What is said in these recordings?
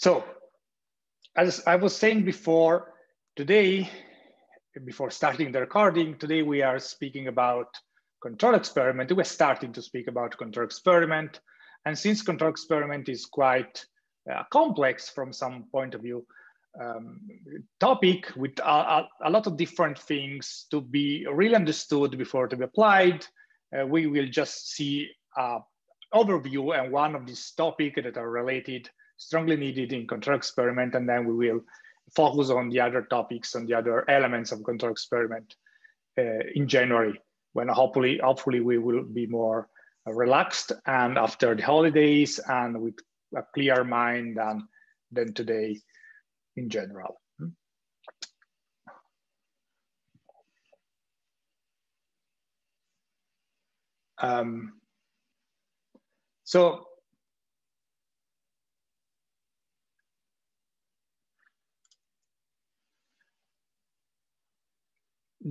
So, as I was saying before, today, before starting the recording, today we are speaking about control experiment. We're starting to speak about control experiment. And since control experiment is quite uh, complex from some point of view, um, topic with a, a, lot of different things to be really understood before to be applied, uh, we will just see overview and one of these topics that are related, strongly needed in control experiment, and then we will focus on the other topics and the other elements of control experiment uh, in January, when hopefully, hopefully we will be more relaxed and after the holidays and with a clear mind than, than today in general. Um, so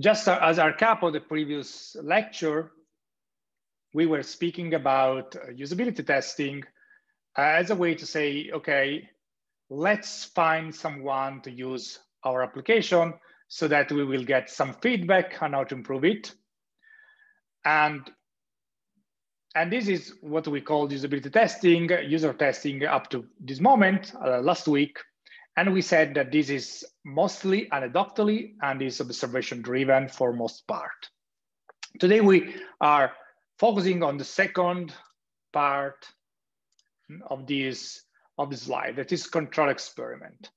just as our cap of the previous lecture, we were speaking about usability testing as a way to say, okay, let's find someone to use our application so that we will get some feedback on how to improve it. And and this is what we call usability testing, user testing up to this moment, uh, last week. And we said that this is mostly anecdotally and is observation driven for most part. Today we are focusing on the second part of this of this slide, that is control experiment.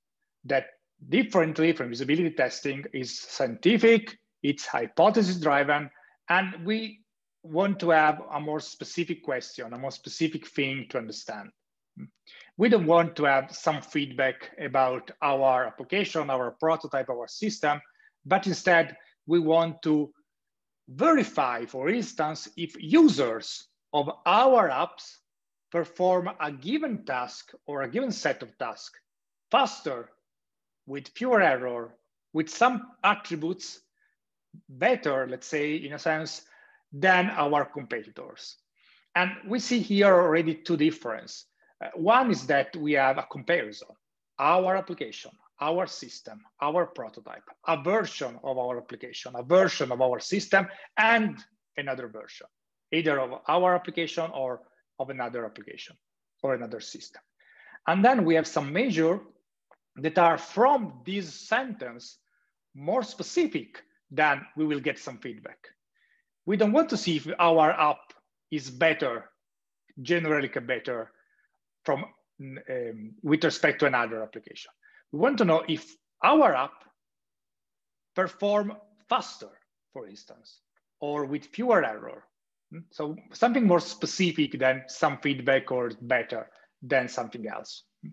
That differently from usability testing is scientific, it's hypothesis driven, and we want to have a more specific question, a more specific thing to understand. We don't want to have some feedback about our application, our prototype, our system, but instead we want to verify, for instance, if users of our apps perform a given task or a given set of tasks faster, with fewer error, with some attributes better, let's say, in a sense, than our competitors. And we see here already two differences. Uh, one is that we have a comparison, our application, our system, our prototype, a version of our application, a version of our system, and another version, either of our application or of another application or another system. And then we have some measure that are from this sentence more specific than we will get some feedback we don't want to see if our app is better, generally better from um, with respect to another application. We want to know if our app perform faster, for instance, or with fewer error. Hmm? So something more specific than some feedback or better than something else. Hmm?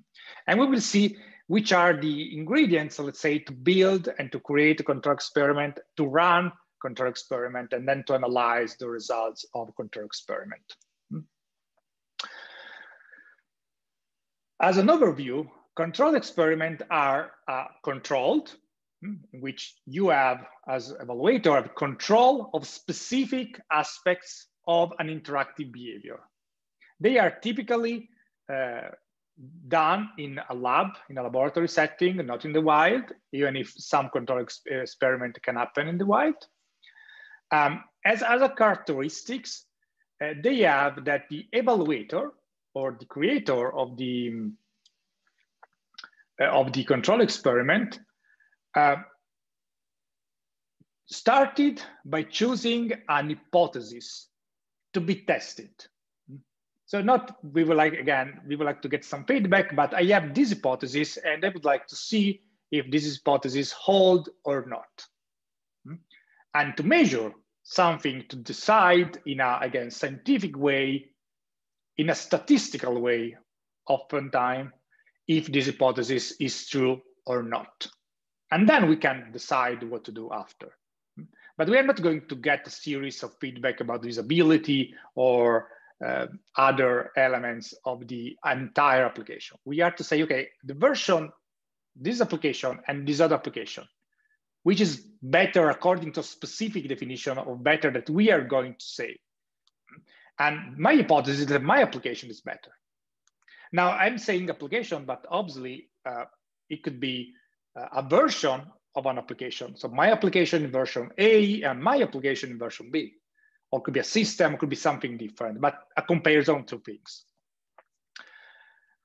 And we will see which are the ingredients, let's say, to build and to create a control experiment to run control experiment and then to analyze the results of control experiment. As an overview, control experiments are uh, controlled, which you have as evaluator have control of specific aspects of an interactive behavior. They are typically uh, done in a lab, in a laboratory setting, not in the wild, even if some control ex experiment can happen in the wild. Um, as other characteristics, uh, they have that the evaluator or the creator of the uh, of the control experiment uh, started by choosing an hypothesis to be tested. So not, we would like, again, we would like to get some feedback, but I have this hypothesis and I would like to see if this hypothesis hold or not and to measure something to decide in a, again, scientific way, in a statistical way, oftentimes, if this hypothesis is true or not. And then we can decide what to do after. But we are not going to get a series of feedback about usability or uh, other elements of the entire application. We are to say, okay, the version, this application and this other application, which is better according to a specific definition of better that we are going to say. And my hypothesis is that my application is better. Now I'm saying application, but obviously uh, it could be uh, a version of an application. So my application in version A and my application in version B, or could be a system, could be something different, but a comparison to things.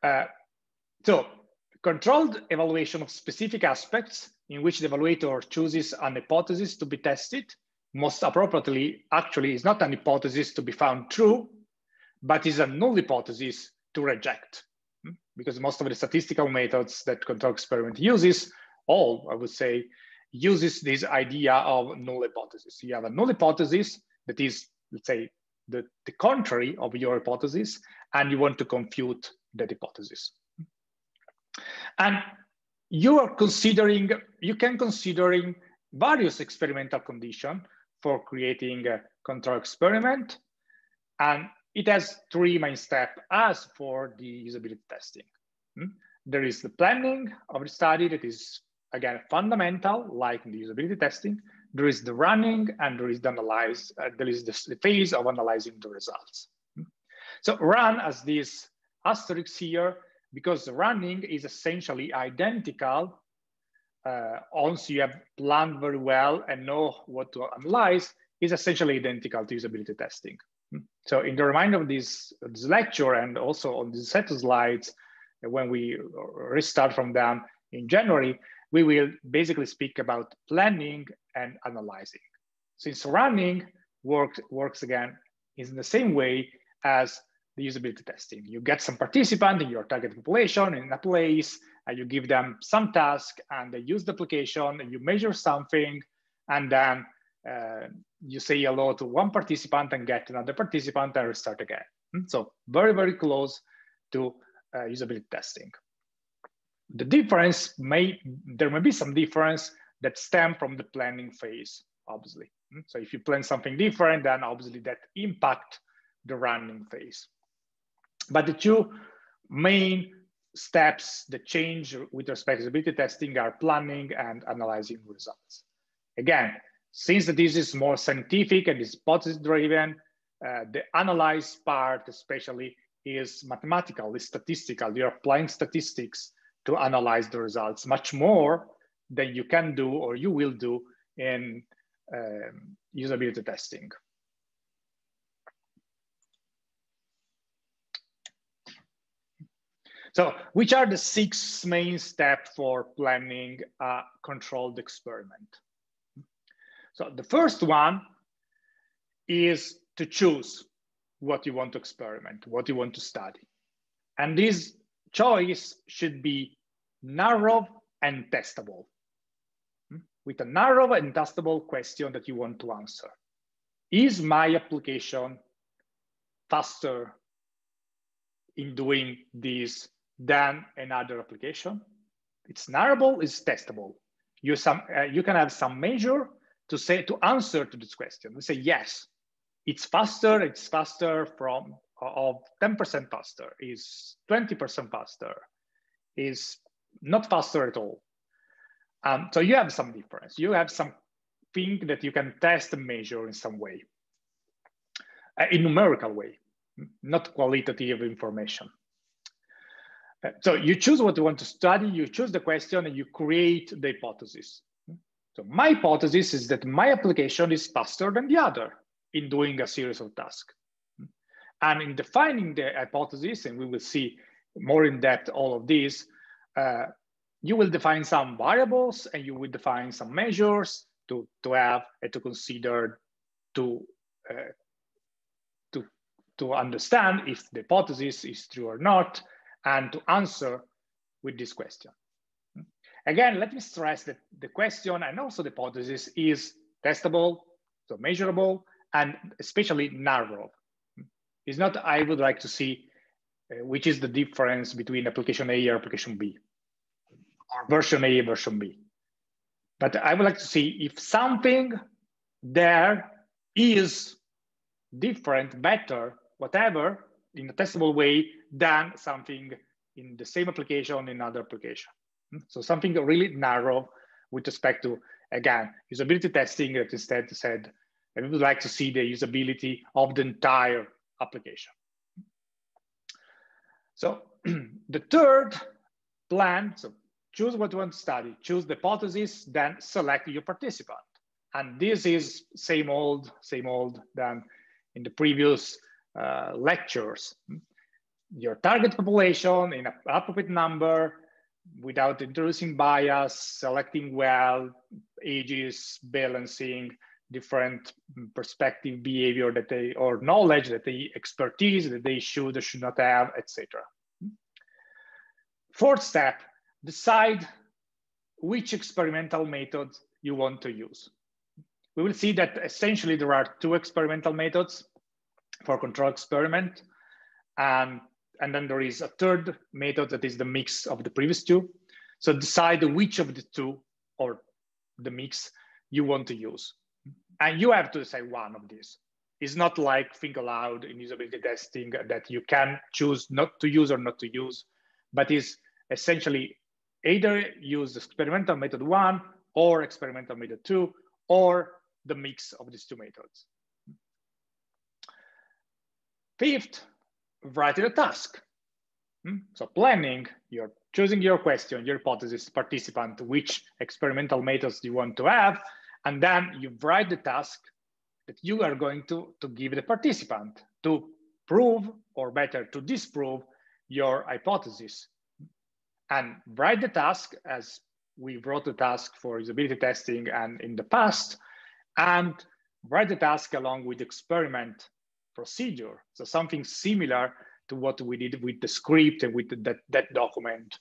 Uh, so controlled evaluation of specific aspects in which the evaluator chooses an hypothesis to be tested, most appropriately, actually is not an hypothesis to be found true, but is a null hypothesis to reject. Hmm? Because most of the statistical methods that control experiment uses, all I would say, uses this idea of null hypothesis. You have a null hypothesis that is, let's say, the, the contrary of your hypothesis, and you want to confute that hypothesis. And you are considering, you can considering various experimental conditions for creating a control experiment. And it has three main steps as for the usability testing. Hmm? There is the planning of the study that is, again, fundamental, like in the usability testing. There is the running and there is the analyze, uh, there is the phase of analyzing the results. Hmm? So run as this asterisk here, because running is essentially identical uh, once you have planned very well and know what to analyze, is essentially identical to usability testing. So in the reminder of this, this lecture and also on this set of slides, when we restart from them in January, we will basically speak about planning and analyzing. Since running works, works again is in the same way as the usability testing. You get some participant in your target population in a place, and you give them some task, and they use the application, and you measure something, and then uh, you say hello to one participant and get another participant and restart again. Hmm? So very, very close to uh, usability testing. The difference may, there may be some difference that stem from the planning phase, obviously. Hmm? So if you plan something different, then obviously that impact the running phase. But the two main steps that change with respect to usability testing are planning and analyzing results. Again, since this is more scientific and is hypothesis driven, uh, the analyze part especially is mathematical, is statistical. You're applying statistics to analyze the results much more than you can do or you will do in um, usability testing. So which are the six main steps for planning a controlled experiment? So the first one is to choose what you want to experiment, what you want to study. And this choice should be narrow and testable hmm? with a narrow and testable question that you want to answer. Is my application faster in doing this than another application? It's narrow, it's testable. You, some, uh, you can have some measure to say to answer to this question. We say yes, it's faster. It's faster from of 10% faster. Is 20% faster. Is not faster at all. Um, so you have some difference. You have some thing that you can test and measure in some way, uh, in numerical way, not qualitative information. So you choose what you want to study, you choose the question, and you create the hypothesis. So my hypothesis is that my application is faster than the other in doing a series of tasks. And in defining the hypothesis, and we will see more in depth all of these, uh, you will define some variables and you will define some measures to, to have and to consider to, uh, to, to understand if the hypothesis is true or not, and to answer with this question. Again, let me stress that the question and also the hypothesis is testable, so measurable, and especially narrow. It's not, I would like to see uh, which is the difference between application A or application B, or version A version B. But I would like to see if something there is different, better, whatever, in a testable way than something in the same application in another application. Hmm? So something really narrow with respect to, again, usability testing that instead said, we would like to see the usability of the entire application. So the third plan, so choose what you want to study, choose the hypothesis, then select your participant. And this is same old, same old than in the previous uh, lectures. Your target population in an appropriate number without introducing bias, selecting well, ages, balancing, different perspective, behavior that they, or knowledge that they, expertise that they should or should not have, etc. Fourth step, decide which experimental method you want to use. We will see that essentially there are two experimental methods for control experiment. And, and then there is a third method that is the mix of the previous two. So decide which of the two or the mix you want to use. And you have to decide one of these. It's not like think aloud in usability testing that you can choose not to use or not to use, but is essentially either use experimental method one or experimental method two, or the mix of these two methods. Fifth, writing a task. Hmm? So planning, you're choosing your question, your hypothesis, participant, which experimental methods you want to have, and then you write the task that you are going to, to give the participant to prove, or better, to disprove your hypothesis. And write the task as we wrote the task for usability testing and in the past, and write the task along with the experiment procedure. So something similar to what we did with the script and with the, that, that document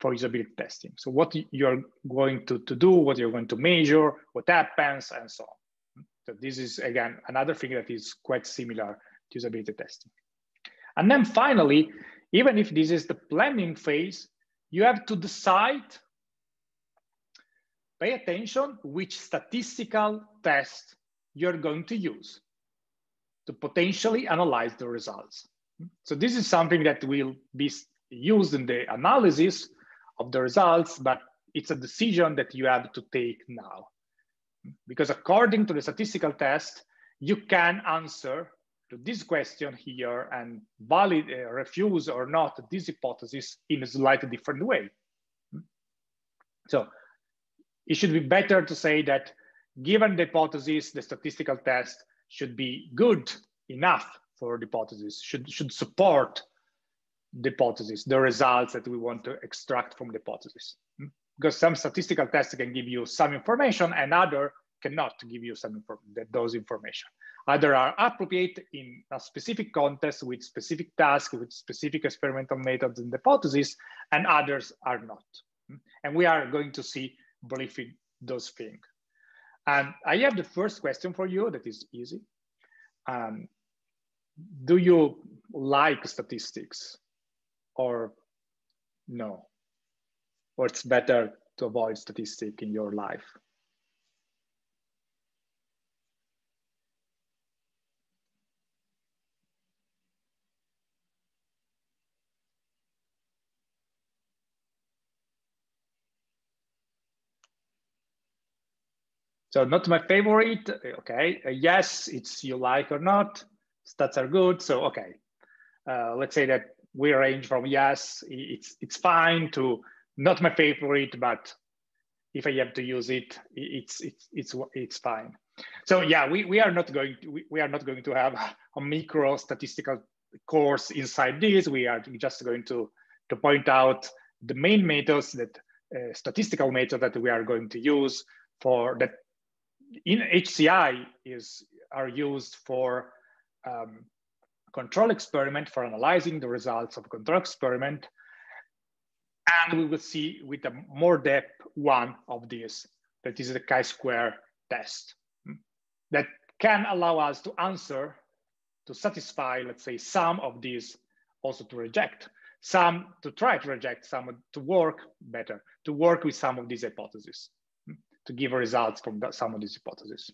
for usability testing. So what you're going to, to do, what you're going to measure, what happens, and so on. So this is, again, another thing that is quite similar to usability testing. And then finally, even if this is the planning phase, you have to decide, pay attention, which statistical test you're going to use to potentially analyze the results. So this is something that will be used in the analysis of the results, but it's a decision that you have to take now. Because according to the statistical test, you can answer to this question here and valid, uh, refuse or not this hypothesis in a slightly different way. So it should be better to say that given the hypothesis, the statistical test should be good enough for the hypothesis, should, should support the hypothesis, the results that we want to extract from the hypothesis. Because some statistical tests can give you some information and other cannot give you some inform those information. Either are appropriate in a specific context with specific tasks, with specific experimental methods and hypotheses, and others are not. And we are going to see briefly those things. And I have the first question for you that is easy. Um, do you like statistics or no? Or it's better to avoid statistic in your life? So not my favorite, okay. Uh, yes, it's you like or not, stats are good, so okay. Uh, let's say that we range from yes, it's, it's fine to not my favorite, but if I have to use it, it's, it's, it's, it's fine. So yeah, we, we are not going to, we, we are not going to have a micro statistical course inside this. We are just going to, to point out the main methods that uh, statistical method that we are going to use for that in HCI is are used for um, control experiment for analyzing the results of control experiment. And we will see with a more depth one of these, that is the chi-square test hmm, that can allow us to answer, to satisfy, let's say, some of these, also to reject, some to try to reject, some to work better, to work with some of these hypotheses to give results from some of these hypotheses.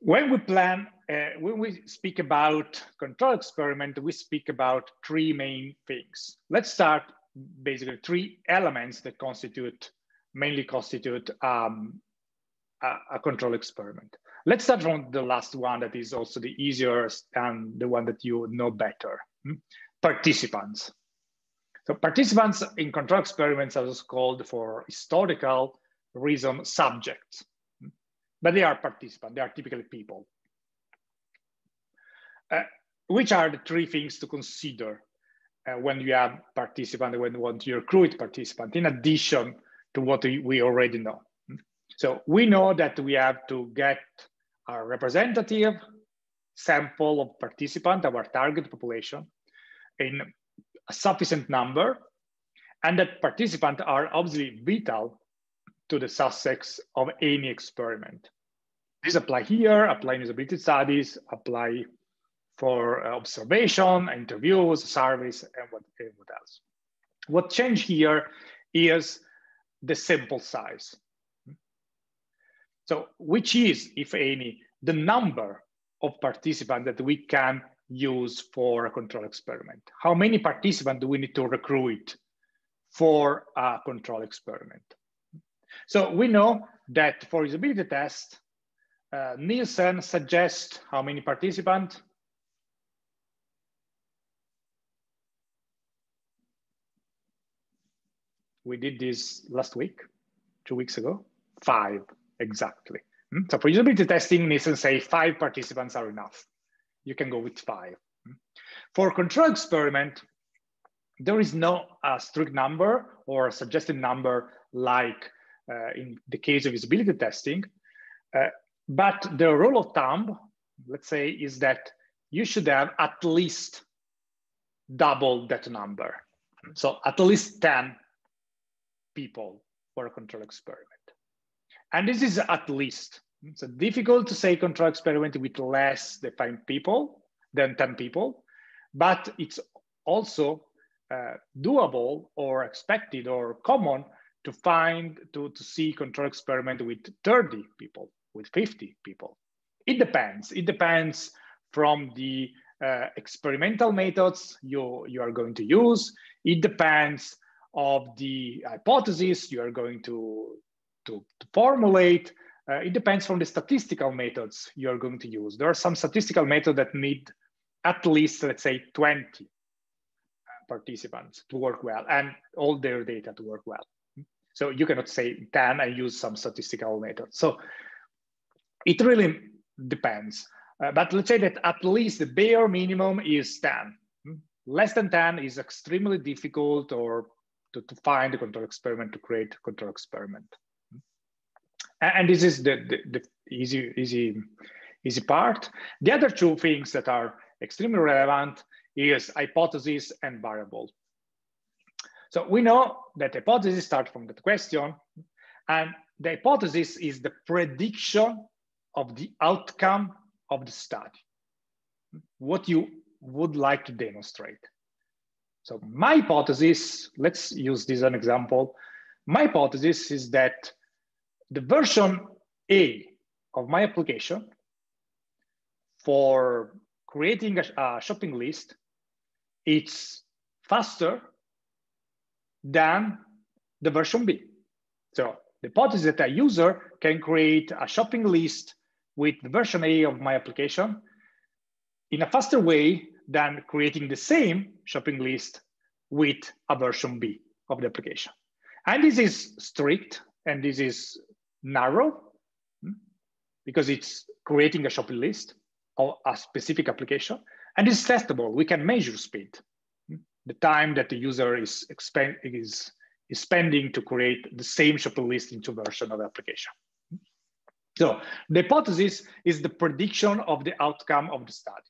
When we plan, uh, when we speak about control experiment, we speak about three main things. Let's start basically three elements that constitute, mainly constitute um, a, a control experiment. let's start from the last one that is also the easiest and the one that you know better. Hmm? Participants. So participants in control experiments are also called for historical reason subjects, but they are participants, they are typically people. Uh, which are the three things to consider uh, when you have participant, when you want to recruit participant, in addition to what we already know. So we know that we have to get a representative sample of participant, our target population, in a sufficient number, and that participants are obviously vital to the success of any experiment. This apply here, apply in usability studies, apply for uh, observation, interviews, surveys, and what, and what else. What changed here is the sample size. So which is, if any, the number of participants that we can use for a control experiment? How many participants do we need to recruit for a control experiment? So we know that for usability test, uh, Nielsen suggests how many participants? We did this last week, two weeks ago, five exactly. Hmm? So for usability testing, Nielsen say five participants are enough. You can go with five. For control experiment, there is no uh, strict number or suggested number like uh, in the case of usability testing. Uh, but the rule of thumb, let's say, is that you should have at least double that number. So at least 10 people for a control experiment. And this is at least. It's difficult to say control experiment with less defined people than 10 people, but it's also uh, doable or expected or common to find, to, to see control experiment with 30 people, with 50 people. It depends. It depends from the uh, experimental methods you, you are going to use. It depends of the hypothesis you are going to, to, to formulate. Uh, it depends from the statistical methods you are going to use. There are some statistical methods that need at least, let's say, 20 participants to work well and all their data to work well. So you cannot say 10 and use some statistical method. So it really depends. Uh, but let's say that at least the bare minimum is 10. Less than 10 is extremely difficult or to, to find a control experiment to create a control experiment. And this is the, the, the easy, easy, easy part. The other two things that are extremely relevant is hypothesis and variable. So we know that hypothesis start from that question, and the hypothesis is the prediction of the outcome of the study, what you would like to demonstrate. So my hypothesis, let's use this as an example. My hypothesis is that the version A of my application for creating a, shopping list, it's faster than the version B. So the hypothesis that a user can create a shopping list with the version A of my application in a faster way than creating the same shopping list with a version B of the application. And this is strict and this is narrow hmm, because it's creating a shopping list of a specific application and it's testable. We can measure speed, hmm, the time that the user is, is, is spending to create the same shopping list into version of the application. Hmm. So the hypothesis is the prediction of the outcome of the study.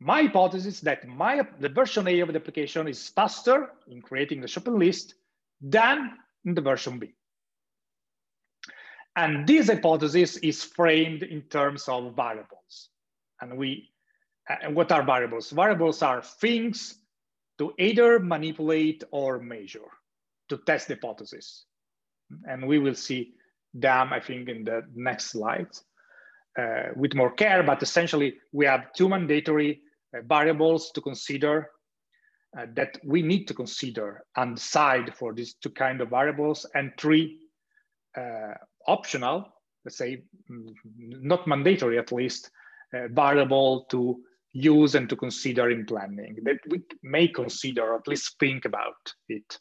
My hypothesis is that my, the version A of the application is faster in creating the shopping list than in the version B. And this hypothesis is framed in terms of variables. And we, and what are variables? Variables are things to either manipulate or measure to test the hypothesis. And we will see them, I think, in the next slides uh, with more care, but essentially we have two mandatory uh, variables to consider uh, that we need to consider and decide for these two kind of variables and three uh, optional let's say, mm, not mandatory at least, uh, variable to use and to consider in planning that we may consider, or at least think about it.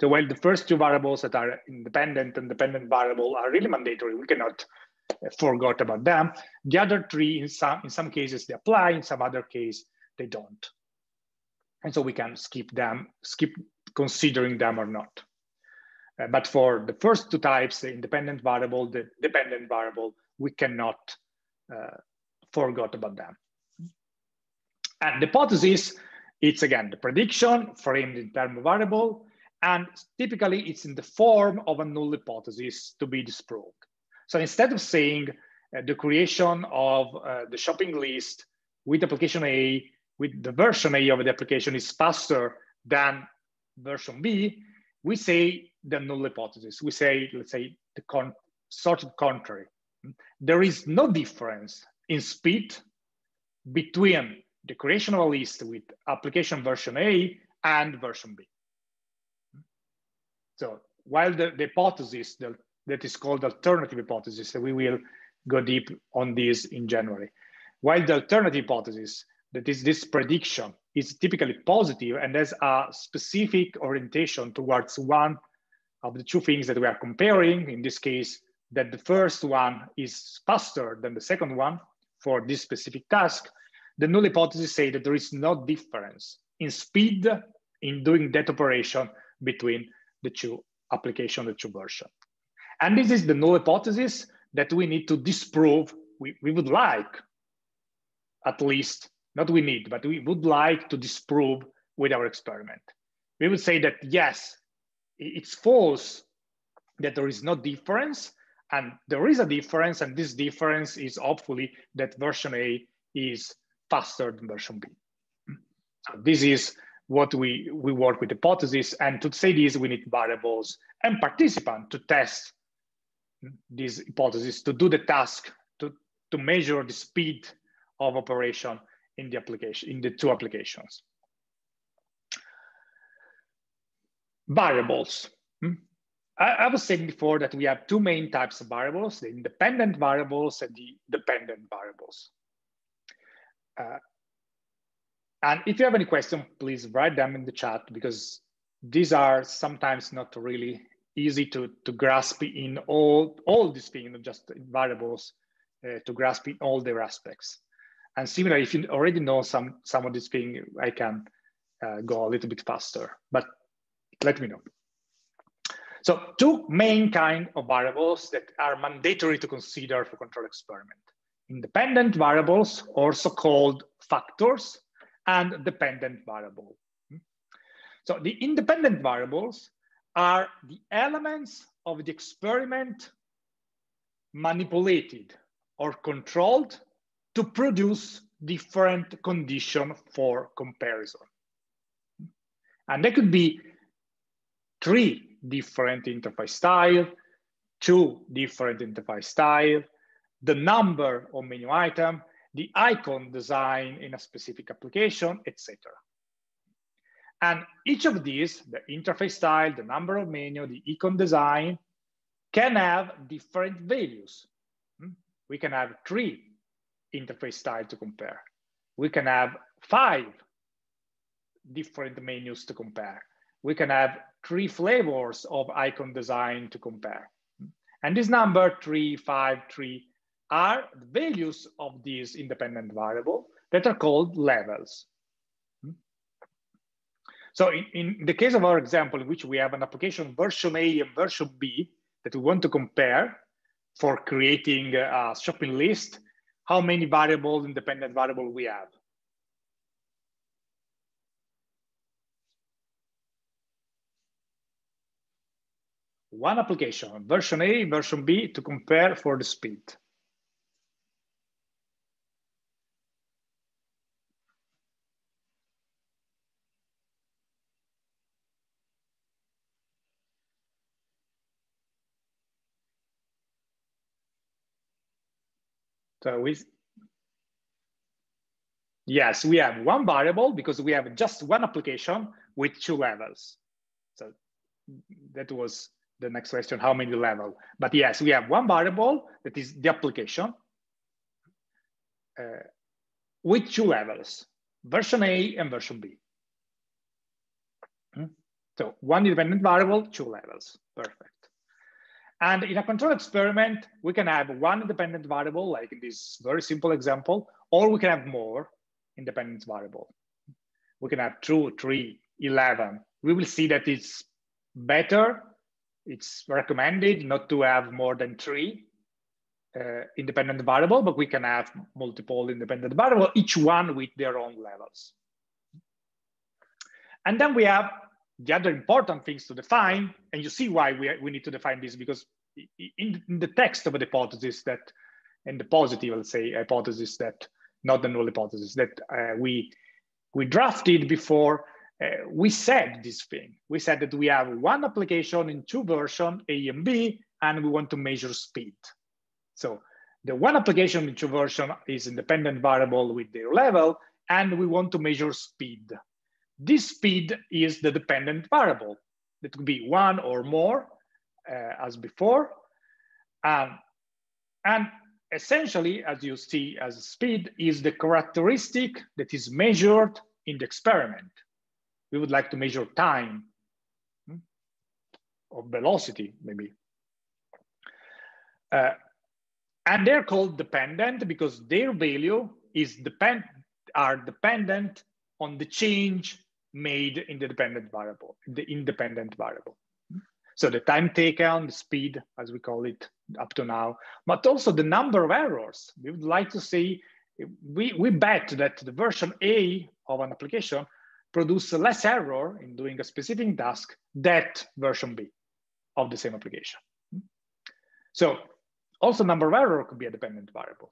So while the first two variables that are independent and dependent variable are really mandatory, we cannot uh, forget about them. The other three, in some, in some cases, they apply, in some other case, they don't. And so we can skip them, skip considering them or not. Uh, but for the first two types, the independent variable, the dependent variable, we cannot uh, forget about them. And the hypothesis, it's again the prediction framed in terms of variable, and typically it's in the form of a null hypothesis to be disproved. So instead of saying uh, the creation of uh, the shopping list with application A, with the version A of the application is faster than version B, we say the null hypothesis. We say, let's say, the con sort of contrary. There is no difference in speed between the creation of a list with application version A and version B. So while the, the hypothesis the, that is called alternative hypothesis, we will go deep on this in January. While the alternative hypothesis, that is this prediction, is typically positive and has a specific orientation towards one of the two things that we are comparing, in this case, that the first one is faster than the second one for this specific task, the null hypothesis say that there is no difference in speed in doing that operation between the two application, the two version. And this is the null hypothesis that we need to disprove. We, we would like, at least, not we need, but we would like to disprove with our experiment. We would say that yes, it's false that there is no difference, and there is a difference, and this difference is hopefully that version A is faster than version B. So this is what we, we work with hypothesis. And to say this, we need variables and participant to test this hypothesis, to do the task, to, to measure the speed of operation in the application, in the two applications. Variables. Hmm? I, was saying before that we have two main types of variables, the independent variables and the dependent variables. Uh, and if you have any question, please write them in the chat because these are sometimes not really easy to, to grasp in all, all these things, not just variables, uh, to grasp in all their aspects. And similar, if you already know some, some of these things, I can uh, go a little bit faster, but let me know. So two main kind of variables that are mandatory to consider for control experiment. Independent variables, also called factors, and dependent variable. So the independent variables are the elements of the experiment manipulated or controlled to produce different condition for comparison. And they could be three different interface style, two different interface style, the number of menu item, the icon design in a specific application, etc. And each of these, the interface style, the number of menu, the icon design, can have different values. Hmm? We can have three interface style to compare. We can have five different menus to compare. We can have three flavors of icon design to compare. And this number, three, five, three, are the values of these independent variable that are called levels. So in, in the case of our example, in which we have an application version A and version B that we want to compare for creating a shopping list, how many variable, independent variable we have? One application, version A, version B to compare for the speed. So we, yes, we have one variable because we have just one application with two levels. So that was the next question, how many level? But yes, we have one variable that is the application uh, with two levels, version A and version B. Hmm? So one independent variable, two levels, perfect. And in a control experiment, we can have one independent variable, like in this very simple example, or we can have more independent variable. We can have two, three, 11. We will see that it's better it's recommended not to have more than three uh, independent variable, but we can have multiple independent variable, each one with their own levels. And then we have the other important things to define, and you see why we, we need to define this because in, in the text of the hypothesis that, in the positive, let's say, hypothesis that, not the null hypothesis that uh, we, we drafted before, uh, we said this thing. We said that we have one application in two versions, A and B, and we want to measure speed. So the one application in two version is independent variable with their level, and we want to measure speed. This speed is the dependent variable. That could be one or more, uh, as before. Um, and essentially, as you see as speed, is the characteristic that is measured in the experiment we would like to measure time hmm, or velocity, maybe. Uh, and they're called dependent because their value is depend are dependent on the change made in the dependent variable, the independent variable. So the time taken, the speed, as we call it up to now, but also the number of errors. We would like to see, we, we bet that the version A of an application produce less error in doing a specific task that version B of the same application. So also number of error could be a dependent variable.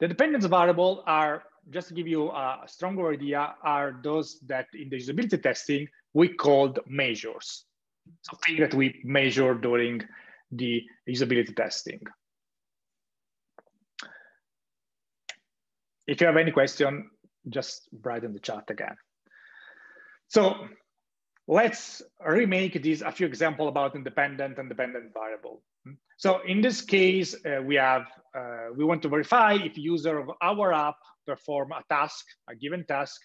The dependence variable are, just to give you a stronger idea, are those that in the usability testing, we called measures. Something that we measure during the usability testing. If you have any question, just write in the chat again. So let's remake this a few example about independent and dependent variable. So in this case, uh, we have, uh, we want to verify if user of our app perform a task, a given task,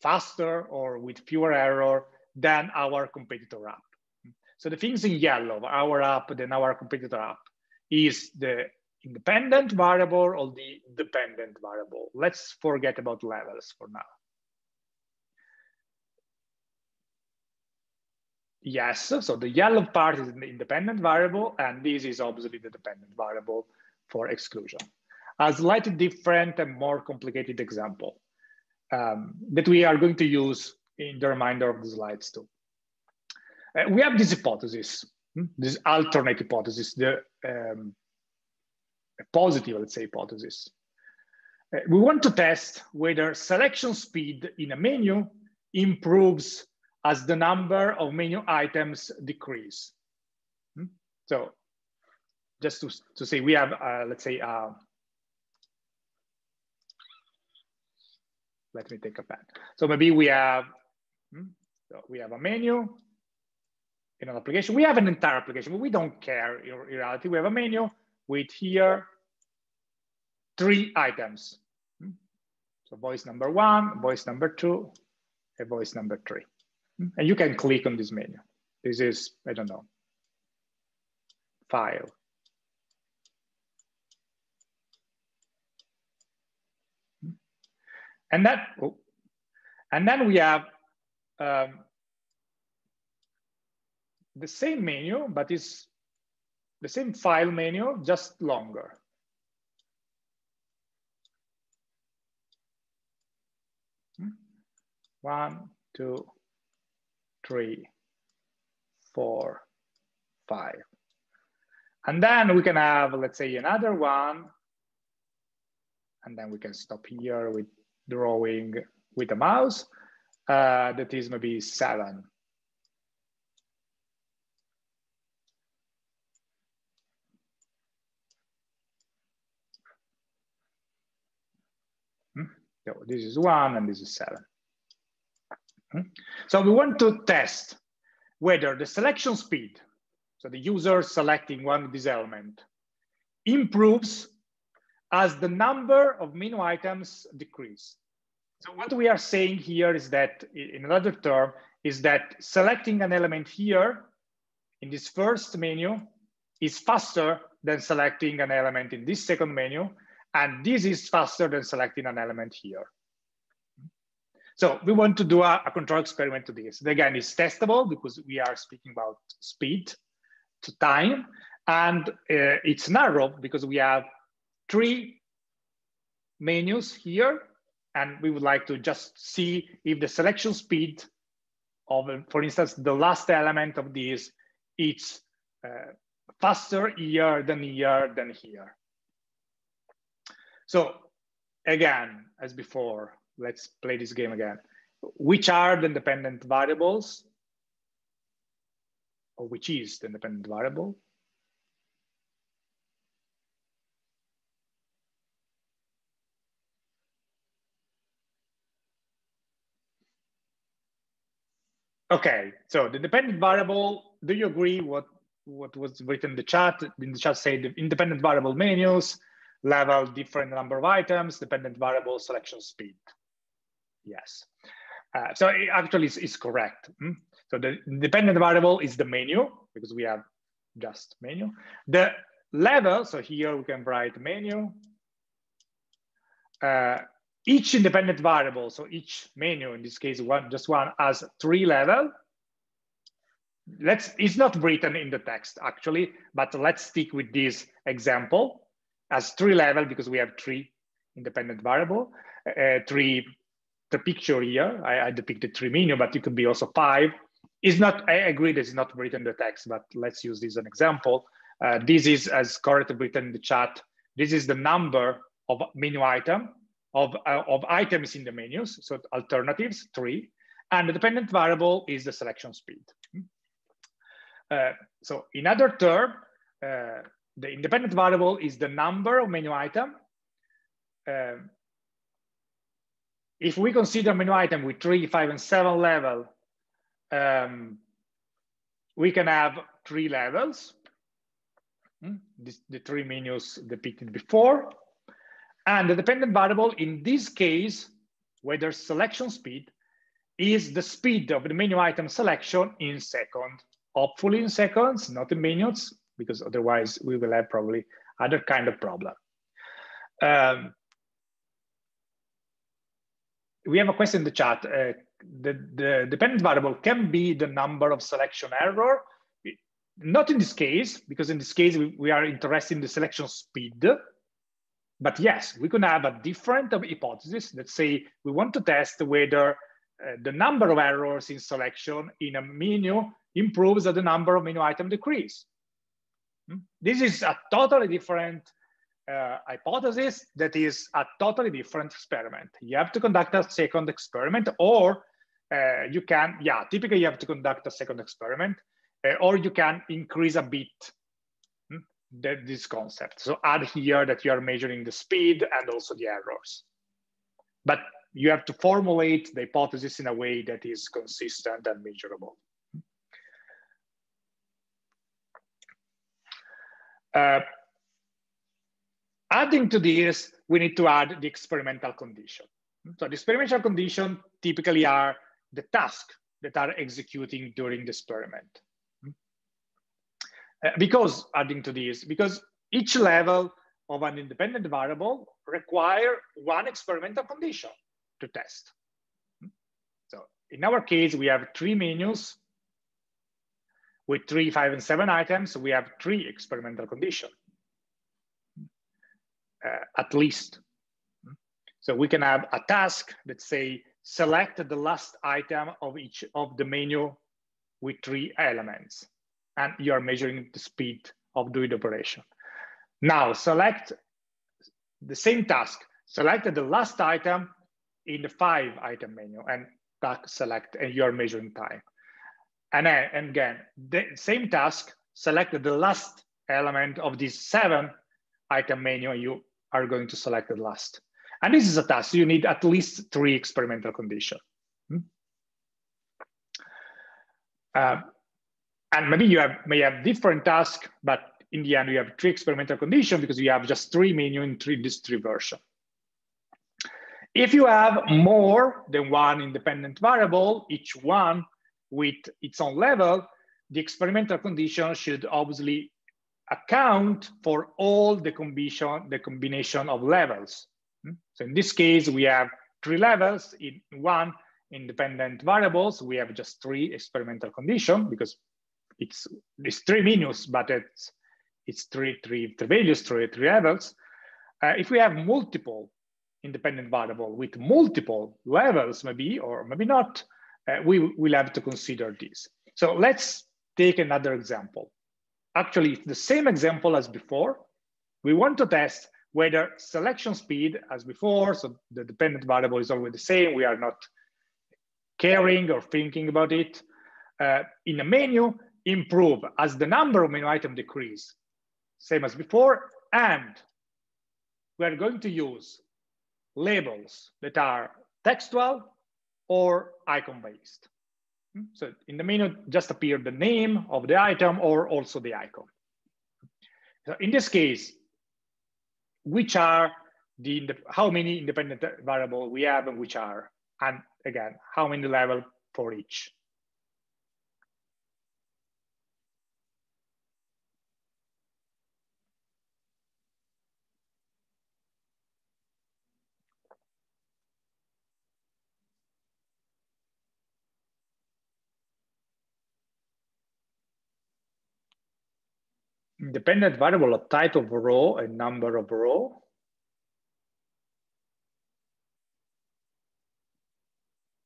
faster or with fewer error than our competitor app. So the things in yellow, our app than our competitor app, is the independent variable or the dependent variable. Let's forget about levels for now. Yes, so the yellow part is the independent variable, and this is obviously the dependent variable for exclusion. A slightly different and more complicated example um, that we are going to use in the remainder of the slides too. Uh, we have this hypothesis, hmm, this alternate hypothesis, the um, positive, let's say, hypothesis. Uh, we want to test whether selection speed in a menu improves as the number of menu items decrease. Hmm? So just to, to say we have, uh, let's say, uh, let me take a pen. So maybe we have, hmm? so we have a menu in an application. We have an entire application, but we don't care in reality. We have a menu with here three items. Hmm? So voice number one, voice number two, and voice number three. And you can click on this menu. This is, I don't know, file. And that, oh, and then we have um, the same menu, but it's the same file menu, just longer. Hmm? One, two, three, four, five. And then we can have, let's say, another one. And then we can stop here with drawing with a mouse. Uh, that is maybe seven. Hmm? So this is one and this is seven. Hmm? So we want to test whether the selection speed so the user selecting one of these elements, improves as the number of menu items decrease. So what we are saying here is that, in another term, is that selecting an element here in this first menu is faster than selecting an element in this second menu, and this is faster than selecting an element here. So we want to do a, a control experiment to this. Again, it's testable because we are speaking about speed to time, and uh, it's narrow because we have three menus here, and we would like to just see if the selection speed of, for instance, the last element of this, it's uh, faster here than here than here. So again, as before, let's play this game again. Which are the independent variables? Or which is the independent variable? Okay, so the dependent variable, do you agree what, what was written in the chat? In the chat say the independent variable menus, level different number of items, dependent variable selection speed. Yes. Uh, so it actually it's, correct. Mm? So the dependent variable is the menu because we have just menu. The level, so here we can write menu. Uh, each independent variable, so each menu, in this case, one just one, has three level. Let's, it's not written in the text actually, but let's stick with this example as three level because we have three independent variable, uh, three, the picture here, I, I depicted three menu, but it could be also five. Is not, I agree that it's not written in the text, but let's use this as an example. Uh, this is as correctly written in the chat. This is the number of menu item of, uh, of items in the menus, so alternatives, three, and the dependent variable is the selection speed. Uh, so in other term, uh, the independent variable is the number of menu item. If we consider menu item with three, five, and seven level, um, we can have three levels. Hmm? This, the three menus depicted before. And the dependent variable in this case, whether selection speed, is the speed of the menu item selection in second. Hopefully in seconds, not in minutes, because otherwise we will have probably other kind of problem. Um, we have a question in the chat. Uh, the, the dependent variable can be the number of selection error. Not in this case, because in this case, we, we are interested in the selection speed. But yes, we could have a different hypothesis. Let's say we want to test whether uh, the number of errors in selection in a menu improves as the number of menu item decrease. Hmm? This is a totally different uh, hypothesis that is a totally different experiment. You have to conduct a second experiment or uh, you can, yeah, typically you have to conduct a second experiment uh, or you can increase a bit that this concept. So add here that you are measuring the speed and also the errors. But you have to formulate the hypothesis in a way that is consistent and measurable. Uh, adding to this, we need to add the experimental condition. So the experimental condition typically are the tasks that are executing during the experiment. Uh, because adding to this, because each level of an independent variable require one experimental condition to test. So in our case, we have three menus with three, five, and seven items. We have three experimental conditions, Uh, at least. So we can have a task that say, select the last item of each of the menu with three elements and you're measuring the speed of doing the operation. Now select the same task, select the last item in the five item menu and back select and you're measuring time. And, then, and again, the same task, select the last element of this seven item menu, and you are going to select the last. And this is a task, you need at least three experimental conditions. Hmm? Uh, and maybe you have may have different tasks, but in the end you have three experimental conditions because you have just three menu in three this three version. If you have more than one independent variable, each one with its own level, the experimental condition should obviously account for all the combination, the combination of levels. Hmm? So in this case, we have three levels in one independent variables. We have just three experimental condition because it's, it's three minus, but it's, it's three, three, three values, three, three levels. Uh, if we have multiple independent variable with multiple levels, maybe, or maybe not, uh, we will have to consider this. So let's take another example. Actually, the same example as before. We want to test whether selection speed as before, so the dependent variable is always the same, we are not caring or thinking about it. Uh, in a menu, improve as the number of menu item decrease, same as before, and we're going to use labels that are textual or icon based. Hmm? So in the menu just appear the name of the item or also the icon. So in this case, which are the how many independent variable we have and which are, and again, how many level for each. Independent variable, a type of row, a number of row.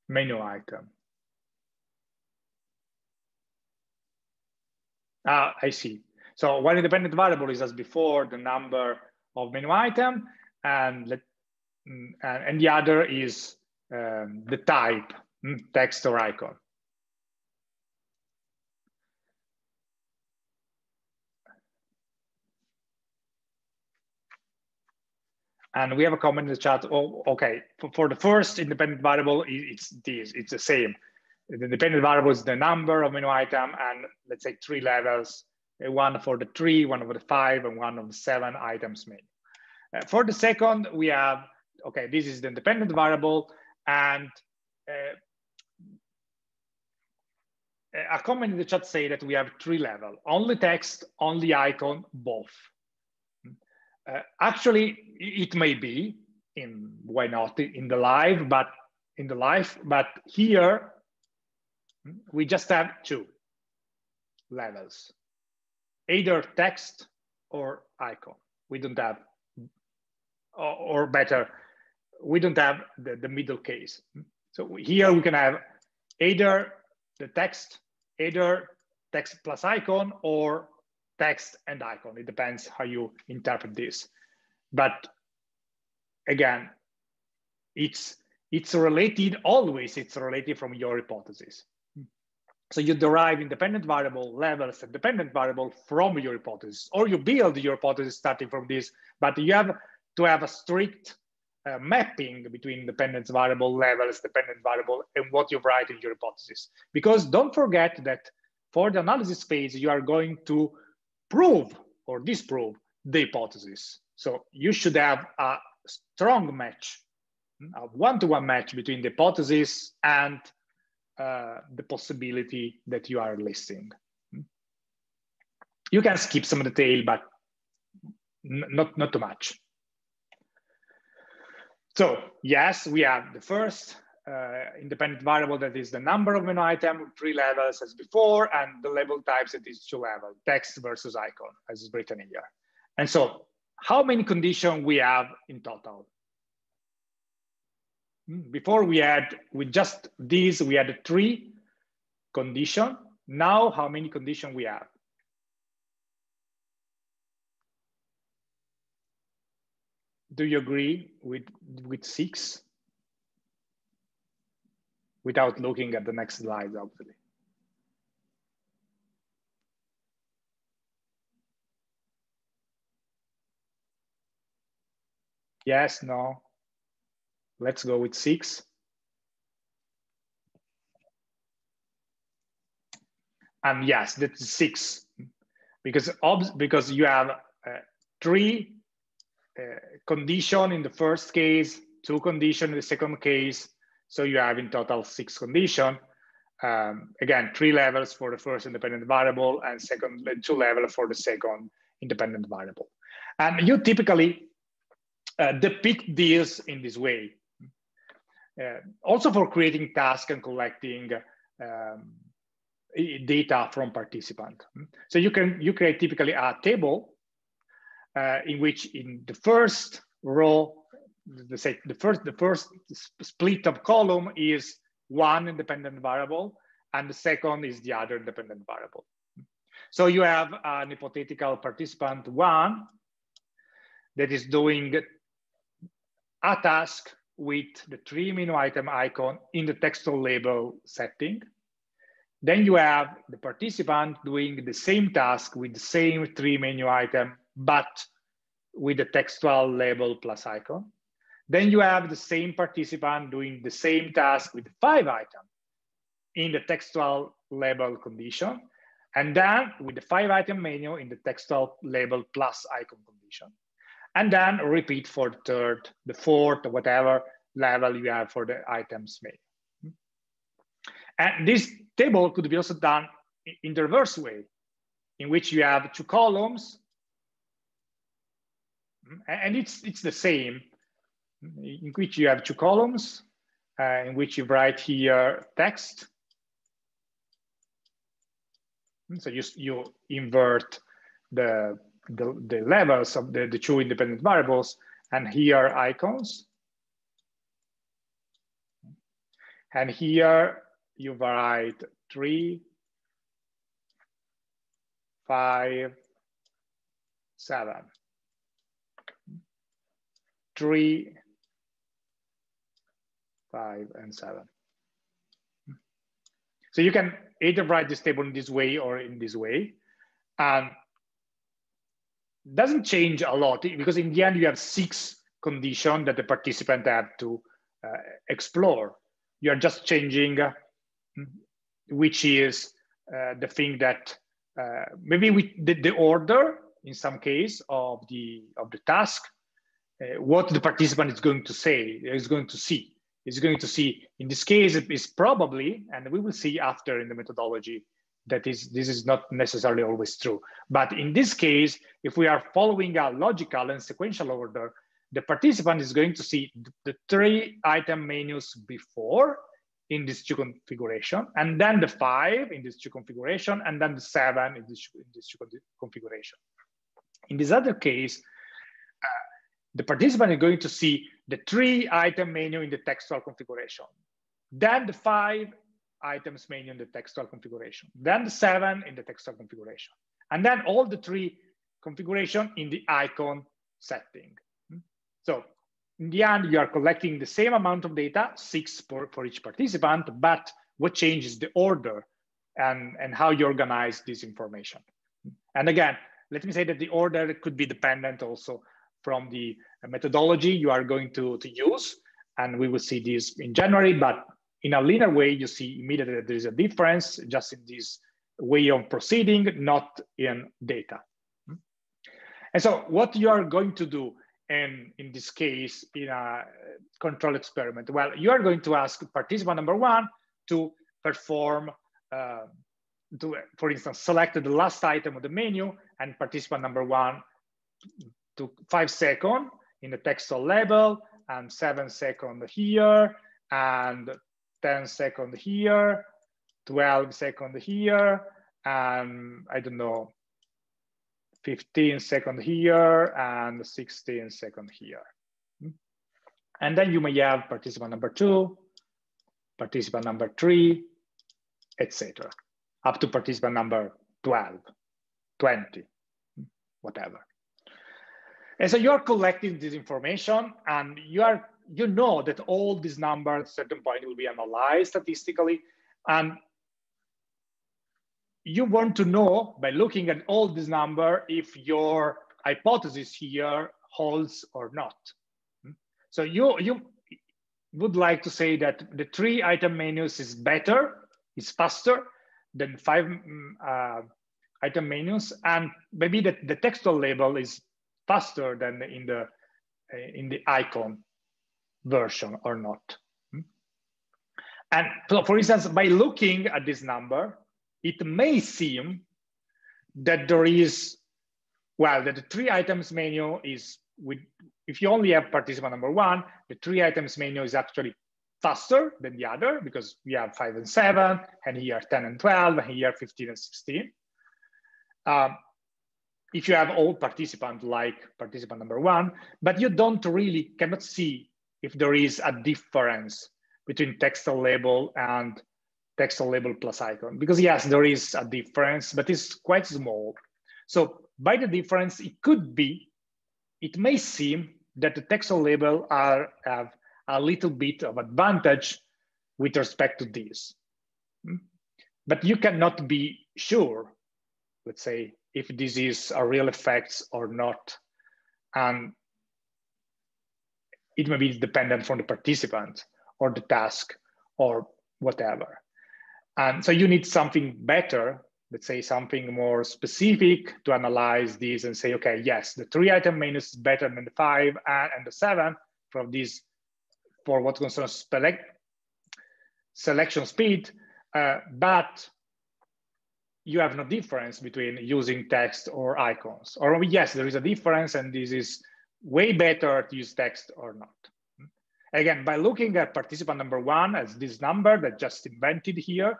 Menu item. Ah, I see. So one independent variable is as before the number of menu item, and let, mm, and the other is um, the type, mm, text or icon. And we have a comment in the chat. Oh, okay. For, for the first independent variable, it's this. It's the same. The independent variable is the number of menu item, and let's say three levels: one for the three, one for the five, and one of the seven items menu. Uh, for the second, we have okay. This is the independent variable, and uh, a comment in the chat say that we have three level: only text, only icon, both. Uh, actually, it may be in why not in the live, but in the live, but here we just have two levels, either text or icon. We don't have, or, or better, we don't have the, the middle case. So here we can have either the text, either text plus icon or text and icon. It depends how you interpret this. But again, it's it's related always, it's related from your hypothesis. So you derive independent variable levels and dependent variable from your hypothesis, or you build your hypothesis starting from this, but you have to have a strict uh, mapping between dependent variable levels, dependent variable, and what you write in your hypothesis. Because don't forget that for the analysis phase, you are going to prove or disprove the hypothesis. So you should have a strong match, a one-to-one -one match between the hypothesis and uh, the possibility that you are listing. You can skip some detail, but not, not too much. So yes, we have the first uh, independent variable that is the number of menu item, three levels as before, and the label types that is two level, text versus icon, as is written here. And so how many conditions we have in total? Hmm, before we had, with just these, we had three condition. Now, how many condition we have? Do you agree with, with six? Without looking at the next slides, obviously. Yes, no. Let's go with six. And yes, that's six because, because you have uh, three uh, condition in the first case, two condition in the second case. So you have in total six condition. Um, again, three levels for the first independent variable and second two levels for the second independent variable. And you typically uh, depict these in this way. Uh, also for creating tasks and collecting um, data from participant. So you can you create typically a table uh, in which in the first row, the, say, the first the first split of column is one independent variable, and the second is the other independent variable. So you have an hypothetical participant one that is doing a task with the three menu item icon in the textual label setting. Then you have the participant doing the same task with the same three menu item, but with the textual label plus icon. Then you have the same participant doing the same task with five item in the textual label condition. And then with the five item menu in the textual label plus icon condition. And then repeat for the third, the fourth, or whatever level you have for the items menu. And this table could be also done in the reverse way, in which you have two columns, mm-hmm. and it's it's the same, in which you have two columns, uh, in which you write here text. So you you invert the the, the levels of the, the two independent variables, and here icons. And here you write three, five, seven, three, five, and seven. So you can either write this table in this way or in this way. And doesn't change a lot because in the end you have six conditions that the participant have to uh, explore. You're just changing uh, which is uh, the thing that uh, maybe we the, the, order in some case of the of the task, uh, what the participant is going to say is going to see is going to see in this case it is probably and we will see after in the methodology that is this is not necessarily always true but in this case if we are following a logical and sequential order the participant is going to see the three item menus before in this two configuration, and then the five in this two configuration, and then the seven in this, in this two configuration. In this other case, uh, the participant is going to see the three item menu in the textual configuration, then the five items menu in the textual configuration, then the seven in the textual configuration, and then all the three configuration in the icon setting. Hmm? So in the end, you are collecting the same amount of data, six for, for each participant, but what changes the order and, and how you organize this information. And again, let me say that the order could be dependent also from the methodology you are going to, to use. And we will see this in January, but in a linear way, you see immediately that there is a difference just in this way of proceeding, not in data. And so what you are going to do and in this case, in a control experiment? Well, you are going to ask participant number one to perform, uh, to, for instance, select the last item of the menu and participant number one to five second in the textual label and seven second here and 10 second here, 12 second here, and I don't know, 15 second here and 16 second here. And then you may have participant number two, participant number three, etc. Up to participant number 12, 20, whatever. And so you're collecting this information and you are you know that all these numbers at a certain point will be analyzed statistically and you want to know by looking at all this number if your hypothesis here holds or not. So you, you would like to say that the three item menus is better, is faster than five mm, uh, item menus, and maybe the, the textual label is faster than in the in the icon version or not. And so for instance, by looking at this number, it may seem that there is, well, that the three items menu is with, if you only have participant number one, the three items menu is actually faster than the other because we have five and seven, and here 10 and 12, and here 15 and 16. Um, if you have all participants like participant number one, but you don't really cannot see if there is a difference between textual label and textual label plus icon. Because yes, there is a difference, but it's quite small. So by the difference, it could be, it may seem that the textual label are have a little bit of advantage with respect to this. Hmm? But you cannot be sure, let's say, if this are real effects or not. And it may be dependent from the participant or the task or whatever. And so you need something better, let's say something more specific to analyze these and say, okay, yes, the three item minus is better than the five and, and the seven from this for what concerns select, selection speed, uh, but you have no difference between using text or icons. Or yes, there is a difference and this is way better to use text or not. Again, by looking at participant number one as this number that just invented here,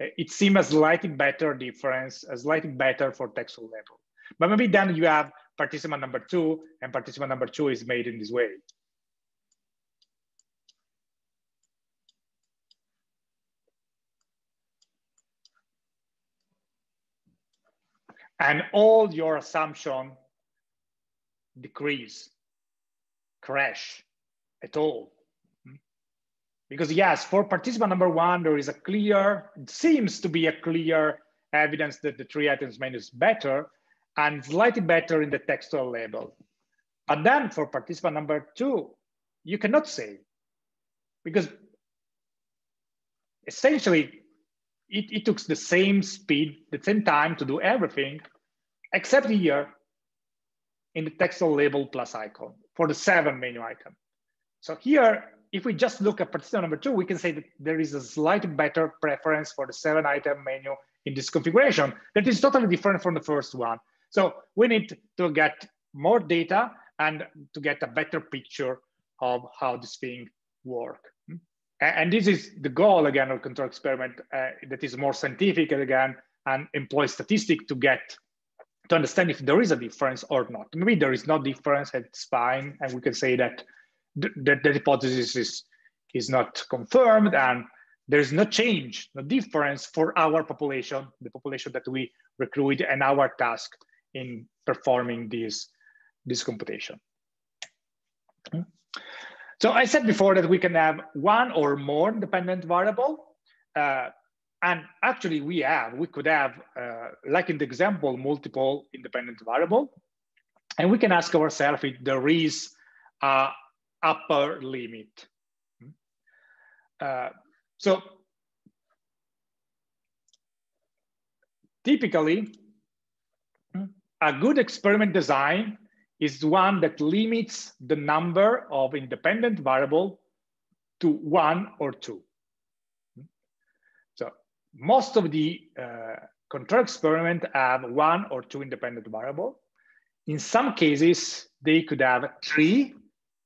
it seems a slightly better difference, a slightly better for textual level. But maybe then you have participant number two and participant number two is made in this way. And all your assumption decrease, crash at all. Hmm? Because yes, for participant number one, there is a clear, seems to be a clear evidence that the three items menu is better and slightly better in the textual label. But then for participant number two, you cannot say because essentially it, it took the same speed, the same time to do everything, except here in the textual label plus icon for the seven menu item. So here, if we just look at participant number two, we can say that there is a slightly better preference for the seven item menu in this configuration that is totally different from the first one. So we need to get more data and to get a better picture of how this thing work. And this is the goal again of control experiment uh, that is more scientific again and employ statistic to get to understand if there is a difference or not. Maybe there is no difference, and it's fine, and we can say that the, the, the hypothesis is, is not confirmed and there's no change, no difference for our population, the population that we recruit and our task in performing this, this computation. So I said before that we can have one or more dependent variable. Uh, and actually we have, we could have, uh, like in the example, multiple independent variable. And we can ask ourselves if there is a upper limit. Uh, so typically, a good experiment design is one that limits the number of independent variable to one or two most of the uh, control experiment have one or two independent variable. In some cases, they could have three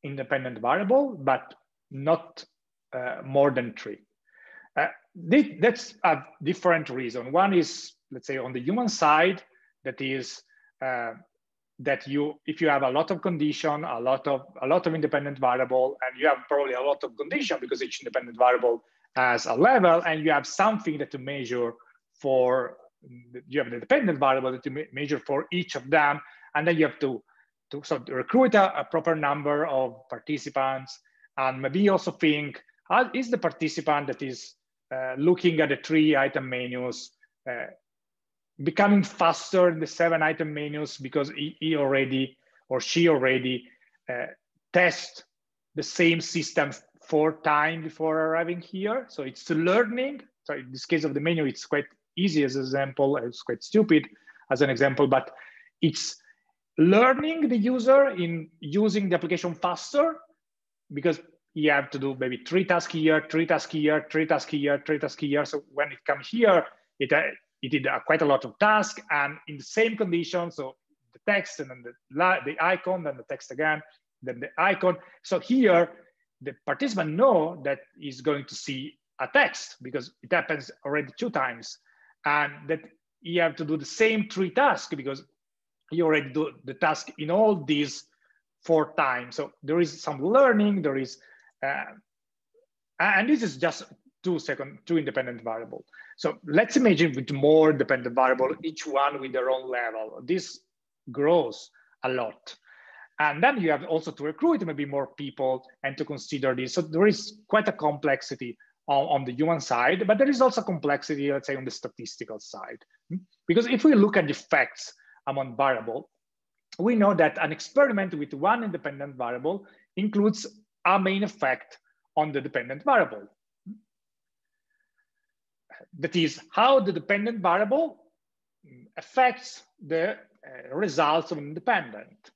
independent variable, but not uh, more than three. Uh, that's a different reason. One is, let's say, on the human side, that is uh, that you, if you have a lot of condition, a lot of a lot of independent variable, and you have probably a lot of condition because each independent variable as a level and you have something that to measure for, you have an independent variable that you measure for each of them. And then you have to, to of recruit a, a proper number of participants and maybe also think, Is the participant that is uh, looking at the three item menus uh, becoming faster in the seven item menus because he, he already or she already uh, test the same system for time before arriving here. So it's learning. So in this case of the menu, it's quite easy as an example. It's quite stupid as an example, but it's learning the user in using the application faster because you have to do maybe three tasks here, three tasks here, three tasks here, three tasks here. So when it comes here, it, uh, it did uh, quite a lot of tasks and in the same condition. So the text and then the, the icon, then the text again, then the icon. So here, the participant know that he's going to see a text because it happens already two times and that you have to do the same three tasks because you already do the task in all these four times. So there is some learning, there is, uh, and this is just two second, two independent variable. So let's imagine with more dependent variable, each one with their own level. This grows a lot. And then you have also to recruit maybe more people and to consider this. So there is quite a complexity on, on the human side, but there is also complexity, let's say, on the statistical side. Hmm? Because if we look at the effects among variable, we know that an experiment with one independent variable includes a main effect on the dependent variable. That is how the dependent variable affects the uh, results of an independent.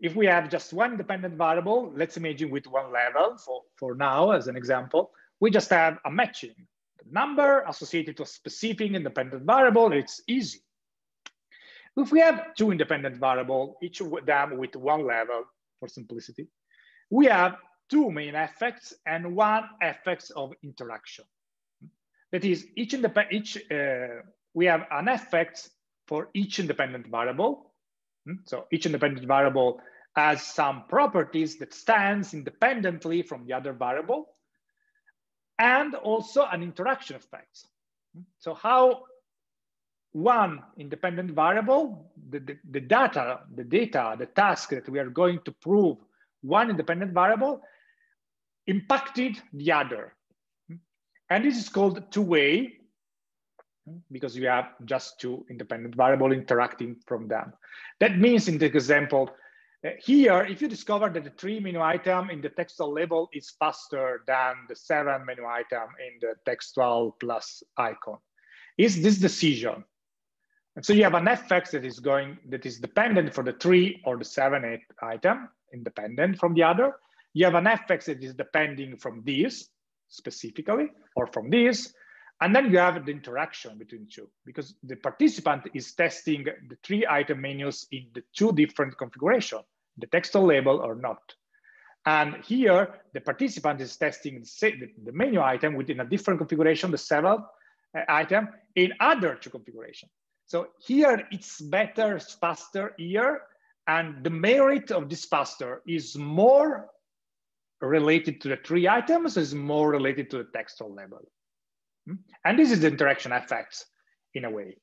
If we have just one dependent variable, let's imagine with one level for, for now as an example, we just have a matching. The number associated to a specific independent variable, it's easy. If we have two independent variable, each of them with one level for simplicity, we have two main effects and one effects of interaction. That is, each, each uh, we have an effect for each independent variable? So each independent variable has some properties that stands independently from the other variable and also an interaction effect. Hmm? So how one independent variable, the, the, the, data, the data, the task that we are going to prove one independent variable impacted the other. Hmm? And this is called two-way because you have just two independent variable interacting from them. That means in the example uh, here, if you discover that the three menu item in the textual label is faster than the seven menu item in the textual plus icon, is this decision. And so you have an fx that is going, that is dependent for the three or the seven eight item, independent from the other. You have an fx that is depending from this specifically, or from this, and then you have the interaction between two because the participant is testing the three item menus in the two different configuration, the textual label or not. And here, the participant is testing the menu item within a different configuration, the seven uh, item in other two configuration. So here it's better, faster here. And the merit of this faster is more related to the three items, is more related to the textual label. And this is the interaction effects in a way.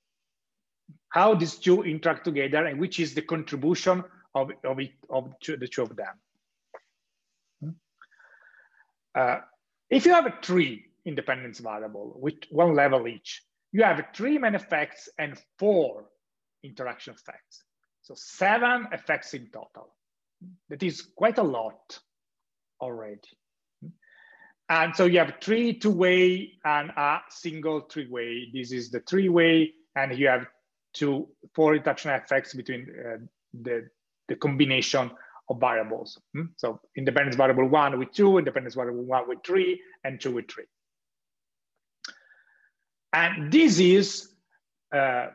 How these two interact together and which is the contribution of, of, it, of the two of them. Uh, if you have a three independence variable with one level each, you have three main effects and four interaction effects. So seven effects in total. That is quite a lot already. And so you have three two-way and a single three-way. This is the three-way, and you have two four interaction effects between uh, the, the combination of variables. Hmm? So independence variable one with two, independence variable one with three, and two with three. And this is, uh,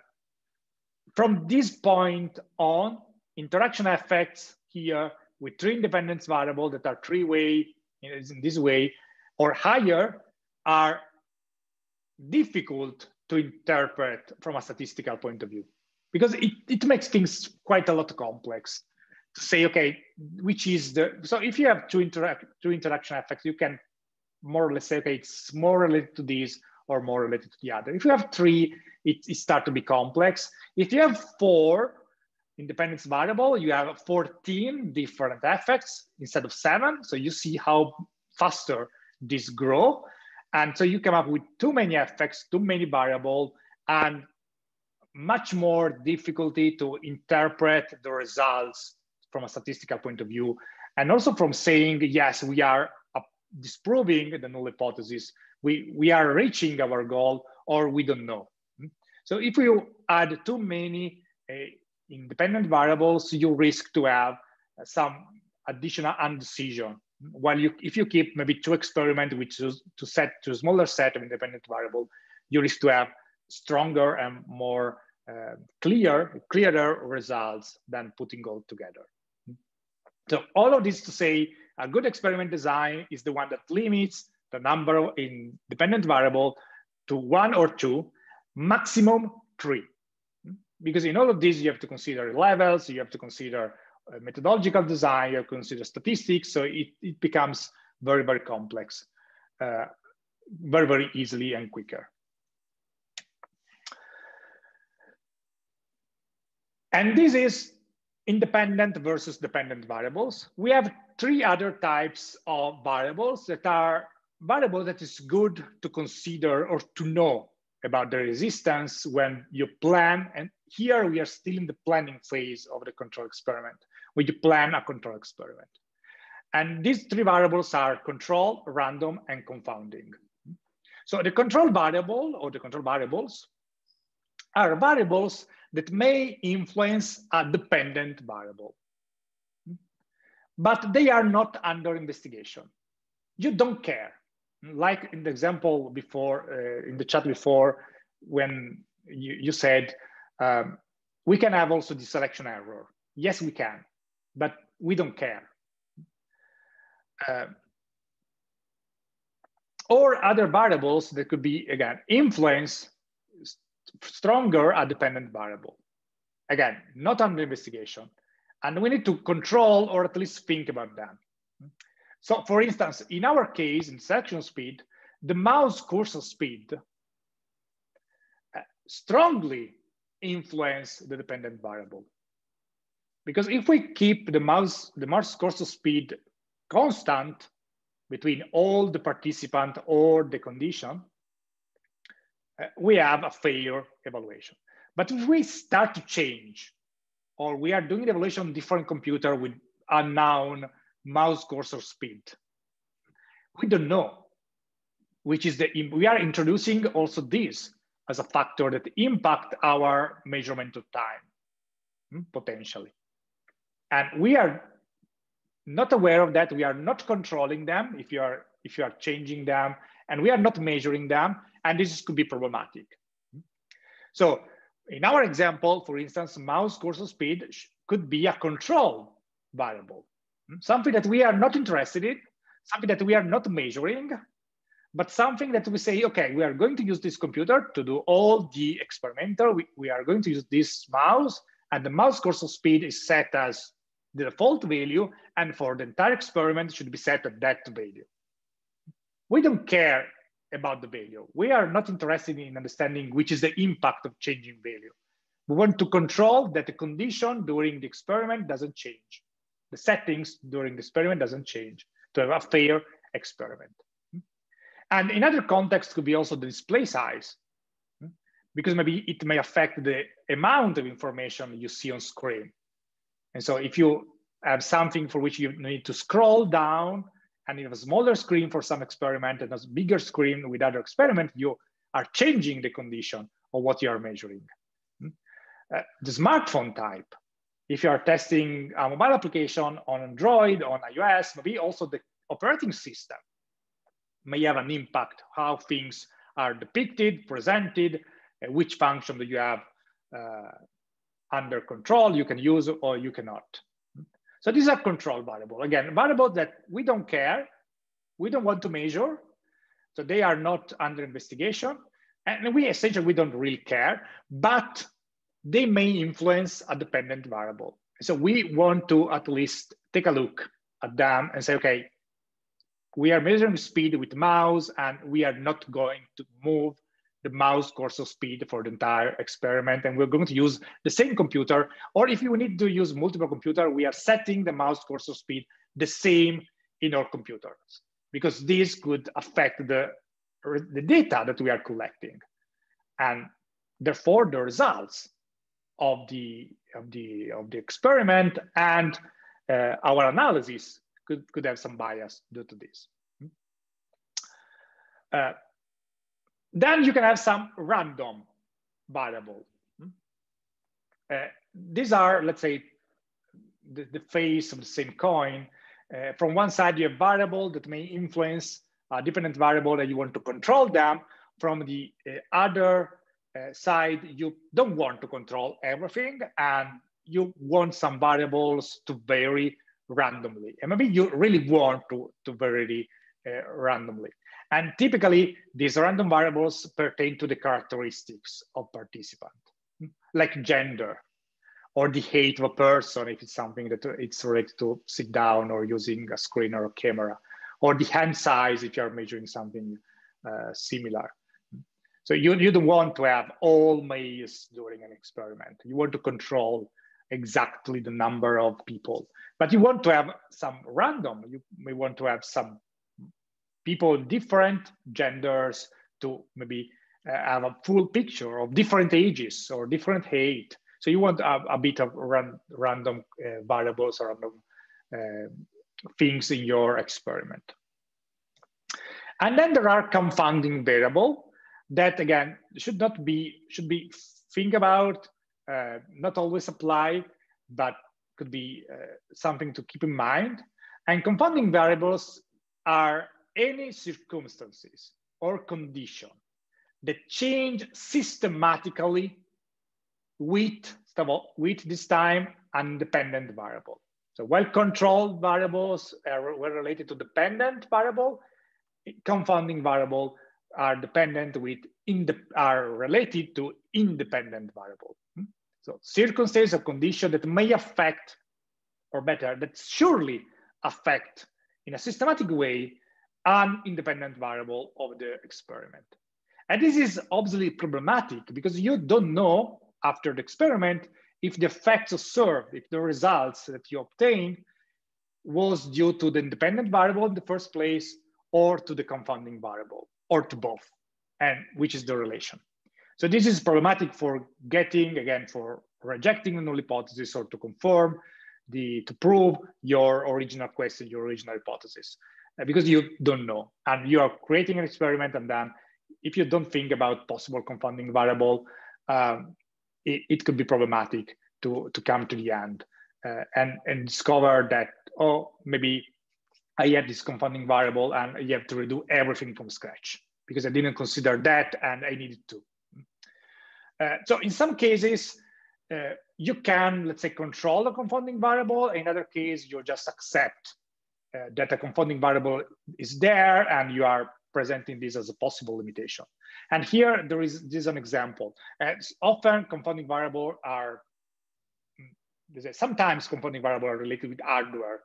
from this point on, interaction effects here with three independence variables that are three-way in this way or higher are difficult to interpret from a statistical point of view because it, it makes things quite a lot complex to say, okay, which is the, so if you have two, interact, two interaction effects, you can more or less say, okay, it's more related to this or more related to the other. If you have three, it, it starts to be complex. If you have four independence variable, you have 14 different effects instead of seven. So you see how faster this grow. And so you come up with too many effects, too many variable, and much more difficulty to interpret the results from a statistical point of view. And also from saying, yes, we are disproving the null hypothesis we, we are reaching our goal or we don't know. So if you add too many uh, independent variables, you risk to have some additional undecision. While you, if you keep maybe two experiments which is to set to a smaller set of independent variable, you risk to have stronger and more uh, clear, clearer results than putting all together. So all of this to say, a good experiment design is the one that limits the number of independent variable to one or two, maximum three. Because in all of these, you have to consider levels, you have to consider methodological design, you consider statistics, so it, it becomes very, very complex, uh, very, very easily and quicker. And this is independent versus dependent variables. We have three other types of variables that are variables that is good to consider or to know about the resistance when you plan. And here we are still in the planning phase of the control experiment, where you plan a control experiment. And these three variables are control, random, and confounding. So the control variable or the control variables are variables that may influence a dependent variable. But they are not under investigation. You don't care. Like in the example before, uh, in the chat before, when you, you said, um, we can have also the selection error. Yes, we can, but we don't care. Uh, or other variables that could be, again, influence stronger a dependent variable. Again, not under investigation. And we need to control or at least think about them. So for instance, in our case, in section speed, the mouse cursor speed uh, strongly influence the dependent variable. Because if we keep the mouse, the mouse cursor speed constant between all the participant or the condition, uh, we have a failure evaluation. But if we start to change, or we are doing the evaluation on different computer with unknown mouse cursor speed, we don't know, which is the, we are introducing also this as a factor that impact our measurement of time, hmm, potentially. And we are not aware of that. We are not controlling them if you are if you are changing them, and we are not measuring them and this could be problematic. So in our example, for instance, mouse cursor speed could be a control variable, something that we are not interested in, something that we are not measuring, but something that we say, okay, we are going to use this computer to do all the experimental. We, we are going to use this mouse and the mouse cursor speed is set as the default value and for the entire experiment should be set at that value. We don't care about the value. We are not interested in understanding which is the impact of changing value. We want to control that the condition during the experiment doesn't change. The settings during the experiment doesn't change to have a fair experiment. And in other contexts could be also the display size, because maybe it may affect the amount of information you see on screen. And so if you have something for which you need to scroll down and you have a smaller screen for some experiment and a bigger screen with other experiment, you are changing the condition of what you are measuring. Hmm? Uh, the smartphone type, if you are testing a mobile application on Android, on iOS, maybe also the operating system may have an impact how things are depicted, presented, uh, which function do you have uh, under control you can use or you cannot. So these are control variable. Again, variable that we don't care, we don't want to measure. So they are not under investigation. And we essentially, we don't really care, but they may influence a dependent variable. So we want to at least take a look at them and say, okay, we are measuring speed with mouse and we are not going to move the mouse cursor speed for the entire experiment. And we're going to use the same computer, or if you need to use multiple computer, we are setting the mouse cursor speed the same in our computers, because this could affect the, the data that we are collecting. And therefore the results of the, of the, of the experiment and uh, our analysis could, could have some bias due to this. Uh, then you can have some random variable. Hmm? Uh, these are, let's say, the, the, face of the same coin. Uh, from one side, you have variable that may influence a dependent variable that you want to control them. From the uh, other uh, side, you don't want to control everything and you want some variables to vary randomly. And maybe you really want to, to vary uh, randomly. And typically, these random variables pertain to the characteristics of participant, like gender or the height of a person, if it's something that it's related to sit down or using a screen or a camera, or the hand size if you're measuring something uh, similar. So you, you don't want to have all males during an experiment. You want to control exactly the number of people, but you want to have some random. You may want to have some people different genders to maybe uh, have a full picture of different ages or different height. So you want a, a bit of ran, random uh, variables or random uh, things in your experiment. And then there are confounding variable that again should not be, should be think about, uh, not always apply, but could be uh, something to keep in mind. And confounding variables are any circumstances or condition that change systematically with, with this time independent variable. So well-controlled variables are, were related to dependent variable, confounding variable are dependent with, are related to independent variable. Hmm? So circumstances or condition that may affect, or better, that surely affect in a systematic way an independent variable of the experiment. And this is obviously problematic because you don't know after the experiment if the effects observed, if the results that you obtained was due to the independent variable in the first place or to the confounding variable or to both, and which is the relation. So this is problematic for getting, again, for rejecting the null hypothesis or to confirm, the, to prove your original question, your original hypothesis. Uh, because you don't know and you are creating an experiment and then if you don't think about possible confounding variable um, it, it, could be problematic to to come to the end uh, and and discover that oh maybe i have this confounding variable and you have to redo everything from scratch because i didn't consider that and i needed to uh, so in some cases uh, you can let's say control the confounding variable in other case you just accept uh, that a confounding variable is there and you are presenting this as a possible limitation. And here there is this is an example. As often confounding variable are mm, sometimes confounding variable are related with hardware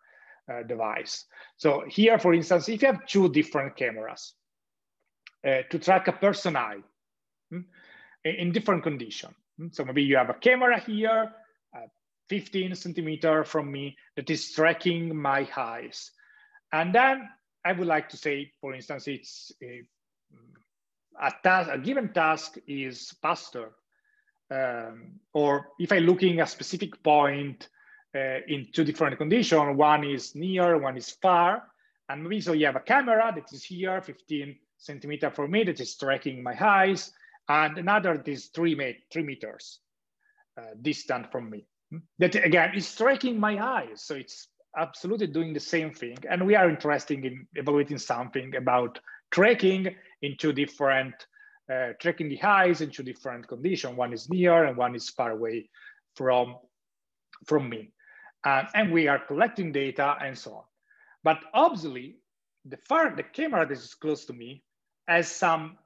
uh, device. So here, for instance, if you have two different cameras uh, to track a person eye mm, in different condition. So maybe you have a camera here, uh, 15 centimeter from me that is tracking my eyes. And then I would like to say, for instance, it's a, a task, a given task is faster. Um, or if I'm looking a specific point uh, in two different conditions, one is near, one is far. And maybe so you have a camera that is here, 15 centimeter for me, that is tracking my eyes, and another is three, three meters uh, distant from me that again is striking my eyes. So it's absolutely doing the same thing. And we are interested in evaluating something about tracking into different, uh, tracking the eyes into different conditions. One is near and one is far away from, from me. Uh, and we are collecting data and so on. But obviously, the far the camera that is close to me has some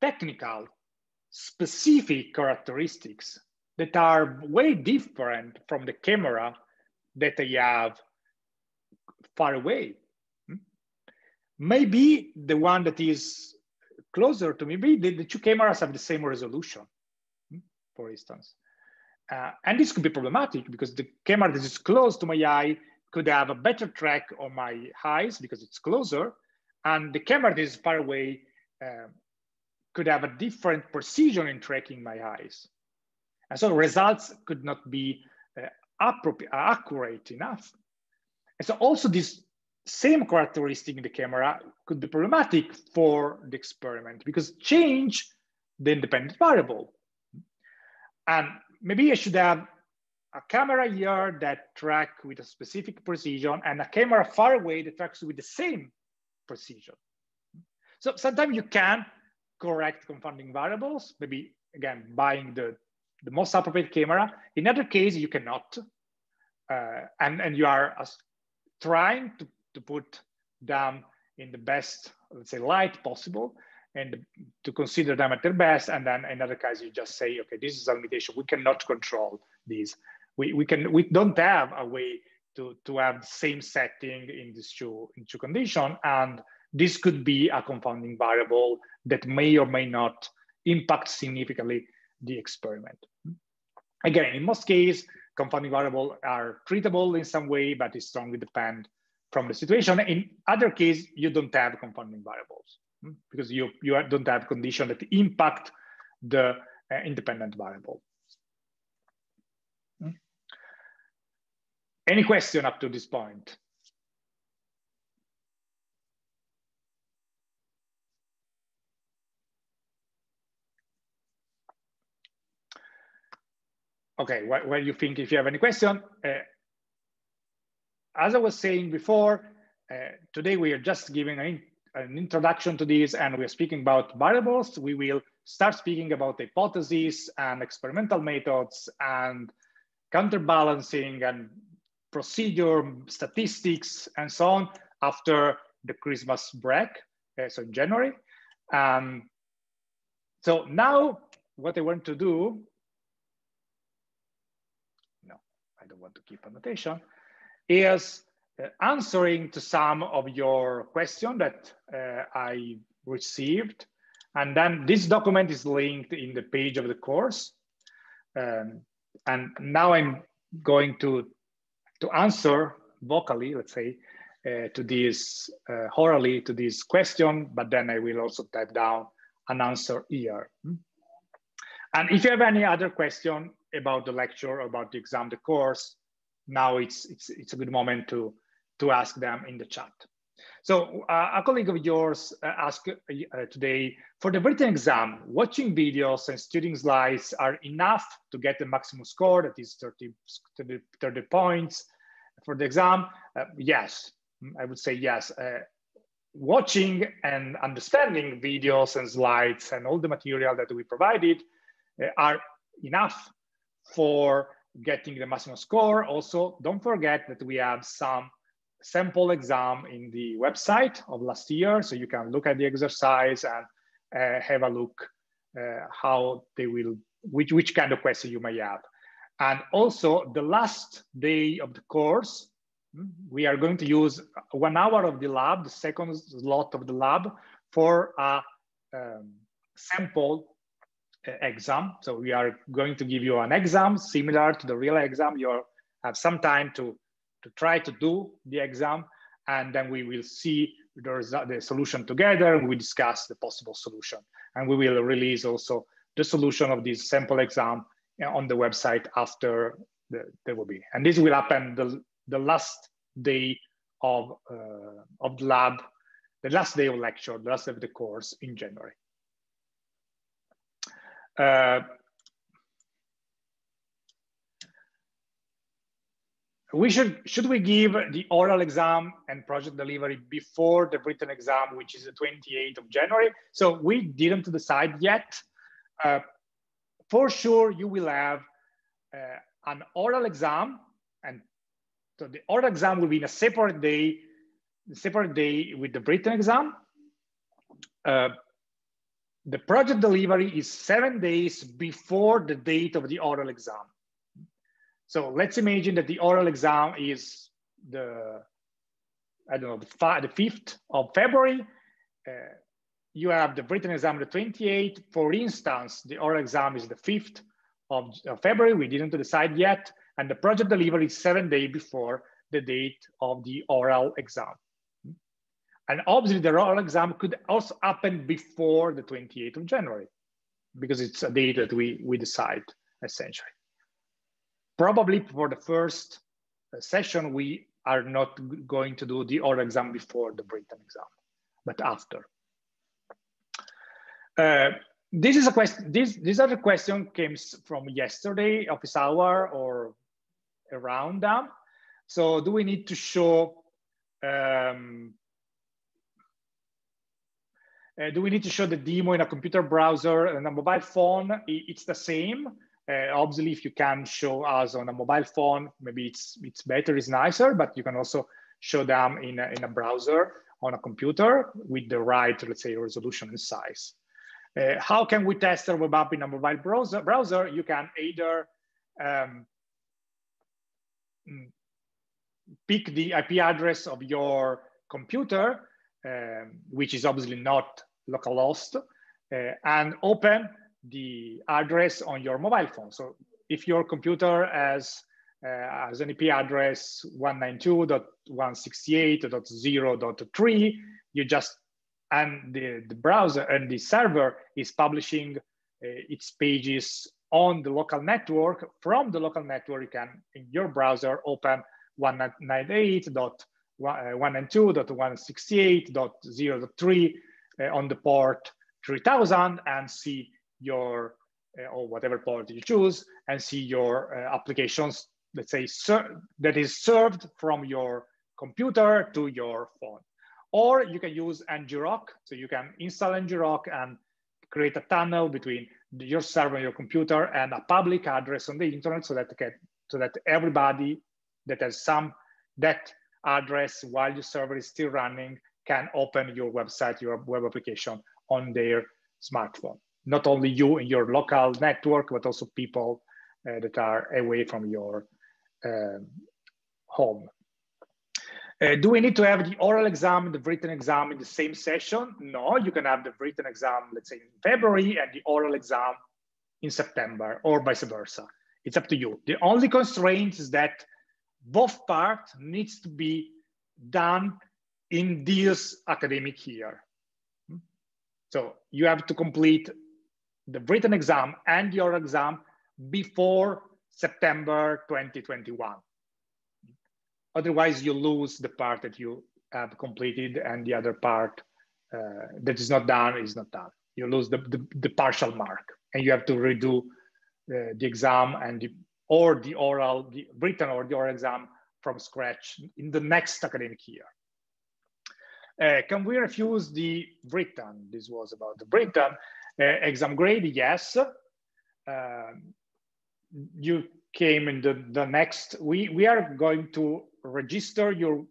technical specific characteristics that are way different from the camera that I have far away. Hmm? Maybe the one that is closer to me, maybe the, the two cameras have the same resolution, hmm, for instance. Uh, and this could be problematic because the camera that is close to my eye could have a better track on my eyes because it's closer. And the camera that is far away uh, could have a different precision in tracking my eyes. And so results could not be uh, appropriate, accurate enough. And so also this same characteristic in the camera could be problematic for the experiment because change the independent variable. And maybe I should have a camera here that track with a specific precision and a camera far away that tracks with the same precision. So sometimes you can correct confounding variables, maybe again, buying the, the most appropriate camera. In other case, you cannot. Uh, and, and you are trying to, to put them in the best, let's say, light possible and to consider them at their best. And then in other cases, you just say, okay, this is a limitation. We cannot control these. We, we, can, we don't have a way to, to have the same setting in these two, in two conditions. And this could be a confounding variable that may or may not impact significantly the experiment. Again, in most cases, confounding variables are treatable in some way, but it strongly depend from the situation. In other cases, you don't have confounding variables hmm, because you, you don't have conditions that impact the uh, independent variable. Hmm. Any question up to this point? Okay, what, do you think if you have any question? Uh, as I was saying before, uh, today we are just giving an, an, introduction to this and we're speaking about variables. We will start speaking about hypotheses and experimental methods and counterbalancing and procedure, statistics, and so on after the Christmas break, uh, so in January. Um, so now what I want to do I don't want to keep annotation, is uh, answering to some of your question that uh, I received. And then this document is linked in the page of the course. Um, and now I'm going to, to answer vocally, let's say, uh, to this, uh, orally to this question, but then I will also type down an answer here. Hmm? And if you have any other question, about the lecture, about the exam, the course, now it's, it's, it's a good moment to, to ask them in the chat. So uh, a colleague of yours uh, asked uh, today, for the written exam, watching videos and studying slides are enough to get the maximum score, that is 30, 30, 30 points for the exam? Uh, yes, I would say yes. Uh, watching and understanding videos and slides and all the material that we provided uh, are enough for getting the maximum score. Also, don't forget that we have some sample exam in the website of last year. So you can look at the exercise and uh, have a look uh, how they will, which, which kind of question you may have. And also the last day of the course, we are going to use one hour of the lab, the second slot of the lab for a um, sample exam. So we are going to give you an exam similar to the real exam. You have some time to, to try to do the exam, and then we will see the, result, the solution together, we discuss the possible solution. And we will release also the solution of this sample exam on the website after the, there will be. And this will happen the, the last day of, uh, of the lab, the last day of lecture, the last day of the course in January. Uh, we should should we give the oral exam and project delivery before the written exam which is the 28th of january? So we didn't decide yet. Uh, for sure you will have uh, an oral exam and so the oral exam will be in a separate day separate day with the written exam. Uh, the project delivery is seven days before the date of the oral exam. So let's imagine that the oral exam is the, I don't know, the, five, the 5th of February. Uh, you have the written exam the 28th. For instance, the oral exam is the 5th of, of February. We didn't decide yet. And the project delivery is seven days before the date of the oral exam. And obviously the oral exam could also happen before the 28th of January because it's a date that we, we decide essentially. Probably for the first uh, session, we are not going to do the oral exam before the written exam, but after. Uh, this is a question, this, this other question came from yesterday, office hour or around them. So do we need to show, um, uh, do we need to show the demo in a computer browser and a mobile phone? It's the same. Uh, obviously, if you can show us on a mobile phone, maybe it's it's better, it's nicer, but you can also show them in a, in a browser on a computer with the right, let's say, resolution and size. Uh, how can we test a web app in a mobile browser? browser? You can either um, mm, pick the IP address of your computer, um, which is obviously not localhost, uh, and open the address on your mobile phone. So if your computer has, uh, has an IP address 192.168.0.3, you just, and the, the browser and the server is publishing uh, its pages on the local network. From the local network, you can, in your browser, open 192.168.0.3 uh, on the port 3000 and see your, uh, or whatever port you choose, and see your uh, applications, let's say, that is served from your computer to your phone. Or you can use ngrok, so you can install ngrok and create a tunnel between your server and your computer and a public address on the internet so that, so that everybody that has some that address while your server is still running can open your website, your web application on their smartphone not only you in your local network, but also people uh, that are away from your um, home. Uh, do we need to have the oral exam and the written exam in the same session? No, you can have the written exam, let's say in February and the oral exam in September or vice versa. It's up to you. The only constraint is that both parts needs to be done in this academic year. Hmm? So you have to complete the written exam and your exam before September 2021. Otherwise, you lose the part that you have completed and the other part uh, that is not done is not done. You lose the, the, the partial mark and you have to redo uh, the exam and the, or the oral, the written or the oral exam from scratch in the next academic year. Uh, can we refuse the written? This was about the written. Uh, exam grade, yes. Um, you came in the, the next, we, we are going to register your,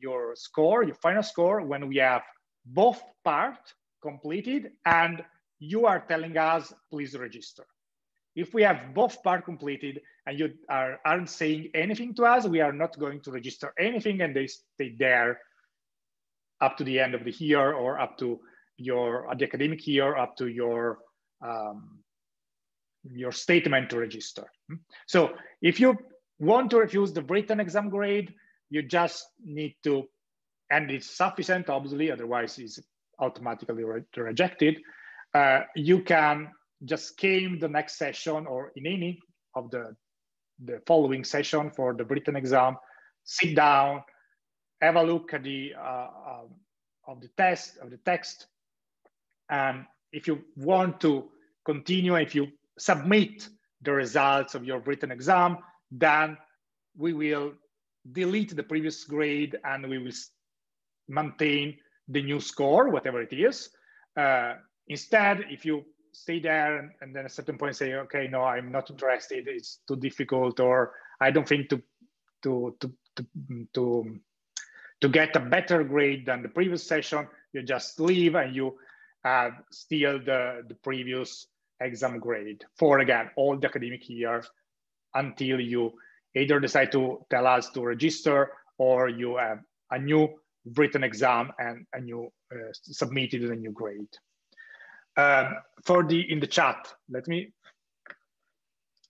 your score, your final score, when we have both part completed and you are telling us, please register. If we have both part completed and you are, aren't saying anything to us, we are not going to register anything and they stay there up to the end of the year or up to your the academic year up to your um, your statement to register. So if you want to refuse the written exam grade, you just need to, and it's sufficient, obviously, otherwise it's automatically re rejected. Uh, you can just came the next session or in any of the, the following session for the written exam, sit down, have a look at the, uh, uh, of the test, of the text, and if you want to continue, if you submit the results of your written exam, then we will delete the previous grade and we will maintain the new score, whatever it is. Uh, instead, if you stay there and, and, then at a certain point say, okay, no, I'm not interested, it's too difficult, or I don't think to, to, to, to, to, to get a better grade than the previous session, you just leave and you have still the, the previous exam grade for, again, all the academic year until you either decide to tell us to register or you have a new written exam and a new uh, submitted a new grade. Um, for the in the chat, let me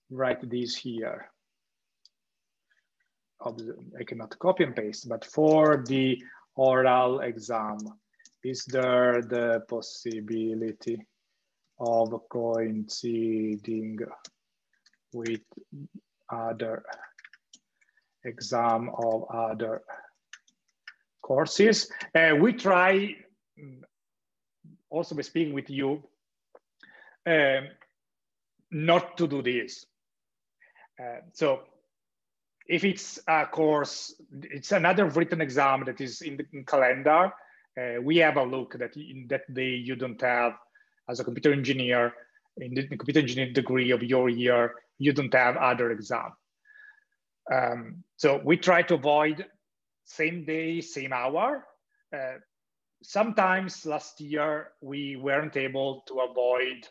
write this here. I cannot copy and paste, but for the oral exam, is there the possibility of coinciding with other exam of other courses. Uh, we try, also by speaking with you, um, not to do this. Uh, so if it's a course, it's another written exam that is in the in calendar, uh, we have a look that in that day you don't have, as a computer engineer, in the computer engineering degree of your year, you don't have other exam. Um, so we try to avoid same day, same hour. Uh, sometimes last year we weren't able to avoid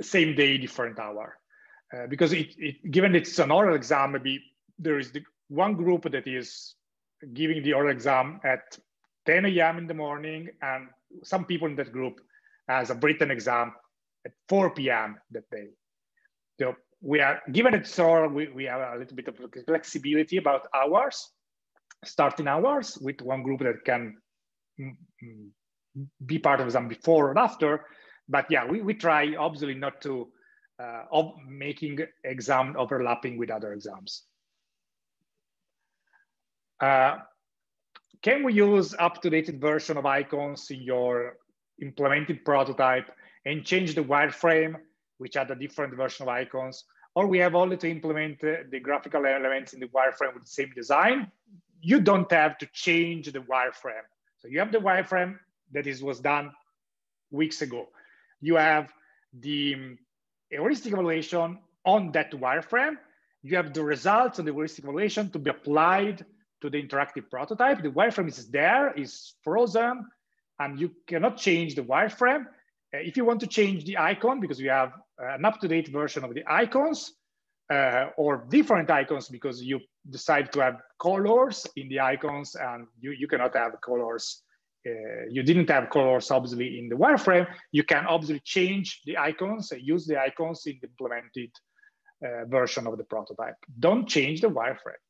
same day, different hour. Uh, because it, it, given it's an oral exam, maybe there is the one group that is giving the oral exam at 10 a.m. in the morning, and some people in that group has a written exam at 4 p.m. that day. So we are given it's oral, we, we have a little bit of flexibility about hours, starting hours with one group that can be part of exam before or after. But yeah, we, we try obviously not to uh, of making exam overlapping with other exams. Uh, can we use up-to-date version of icons in your implemented prototype and change the wireframe, which had a different version of icons? Or we have only to implement uh, the graphical elements in the wireframe with the same design? You don't have to change the wireframe. So you have the wireframe that is was done weeks ago. You have the heuristic evaluation on that wireframe. You have the results of the heuristic evaluation to be applied to the interactive prototype. The wireframe is there, is frozen, and you cannot change the wireframe. Uh, if you want to change the icon, because you have an up-to-date version of the icons, uh, or different icons because you decide to have colors in the icons and you, you cannot have colors uh, you didn't have colors obviously in the wireframe, you can obviously change the icons, and use the icons in the implemented uh, version of the prototype. Don't change the wireframe.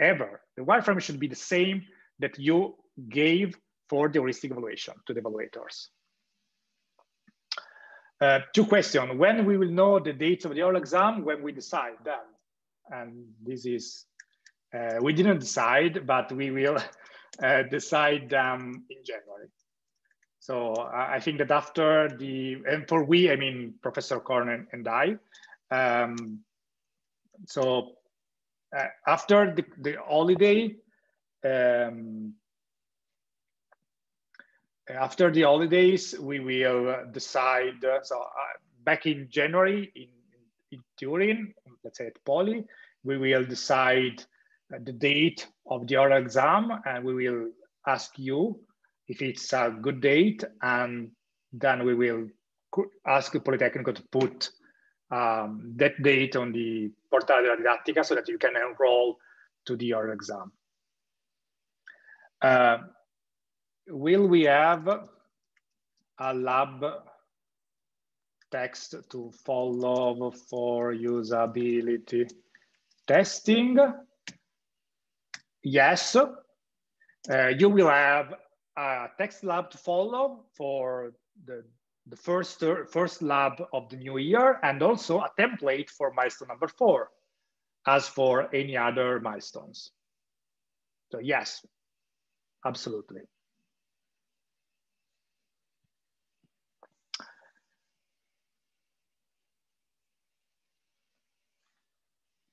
Ever. The wireframe should be the same that you gave for the heuristic evaluation to the evaluators. Uh, two questions. When we will know the dates of the oral exam, when we decide that. And this is, uh, we didn't decide, but we will uh, decide um, in January. So uh, I think that after the, and for we, I mean, Professor Corno and, I, um, so uh, after the, the holiday, um, after the holidays, we will decide, uh, so uh, back in January in, in Turin, let's say at Poly, we will decide uh, the date of the oral exam and we will ask you if it's a good date and then we will ask the Politecnico to put um, that date on the Portale della Didattica so that you can enroll to the oral exam. Uh, will we have a lab text to follow for usability testing? yes, uh, you will have a text lab to follow for the, the first, first lab of the new year and also a template for milestone number four, as for any other milestones. So yes, absolutely.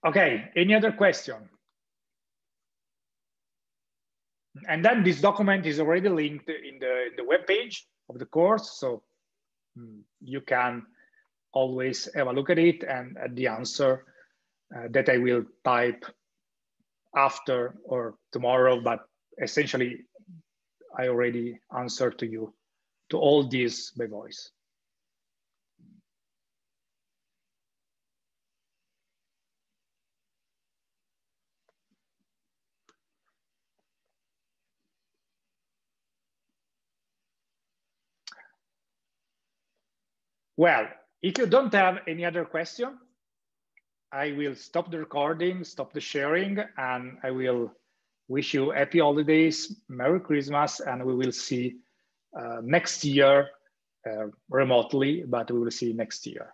Okay, any other question? And then this document is already linked in the, in the web page of the course. So mm, you can always have a look at it and at the answer uh, that I will type after or tomorrow, but essentially I already answered to you to all these by voice. Well, if you don't have any other question, I will stop the recording, stop the sharing, and I will wish you happy holidays, Merry Christmas, and we will see uh, next year uh, remotely, but we will see next year.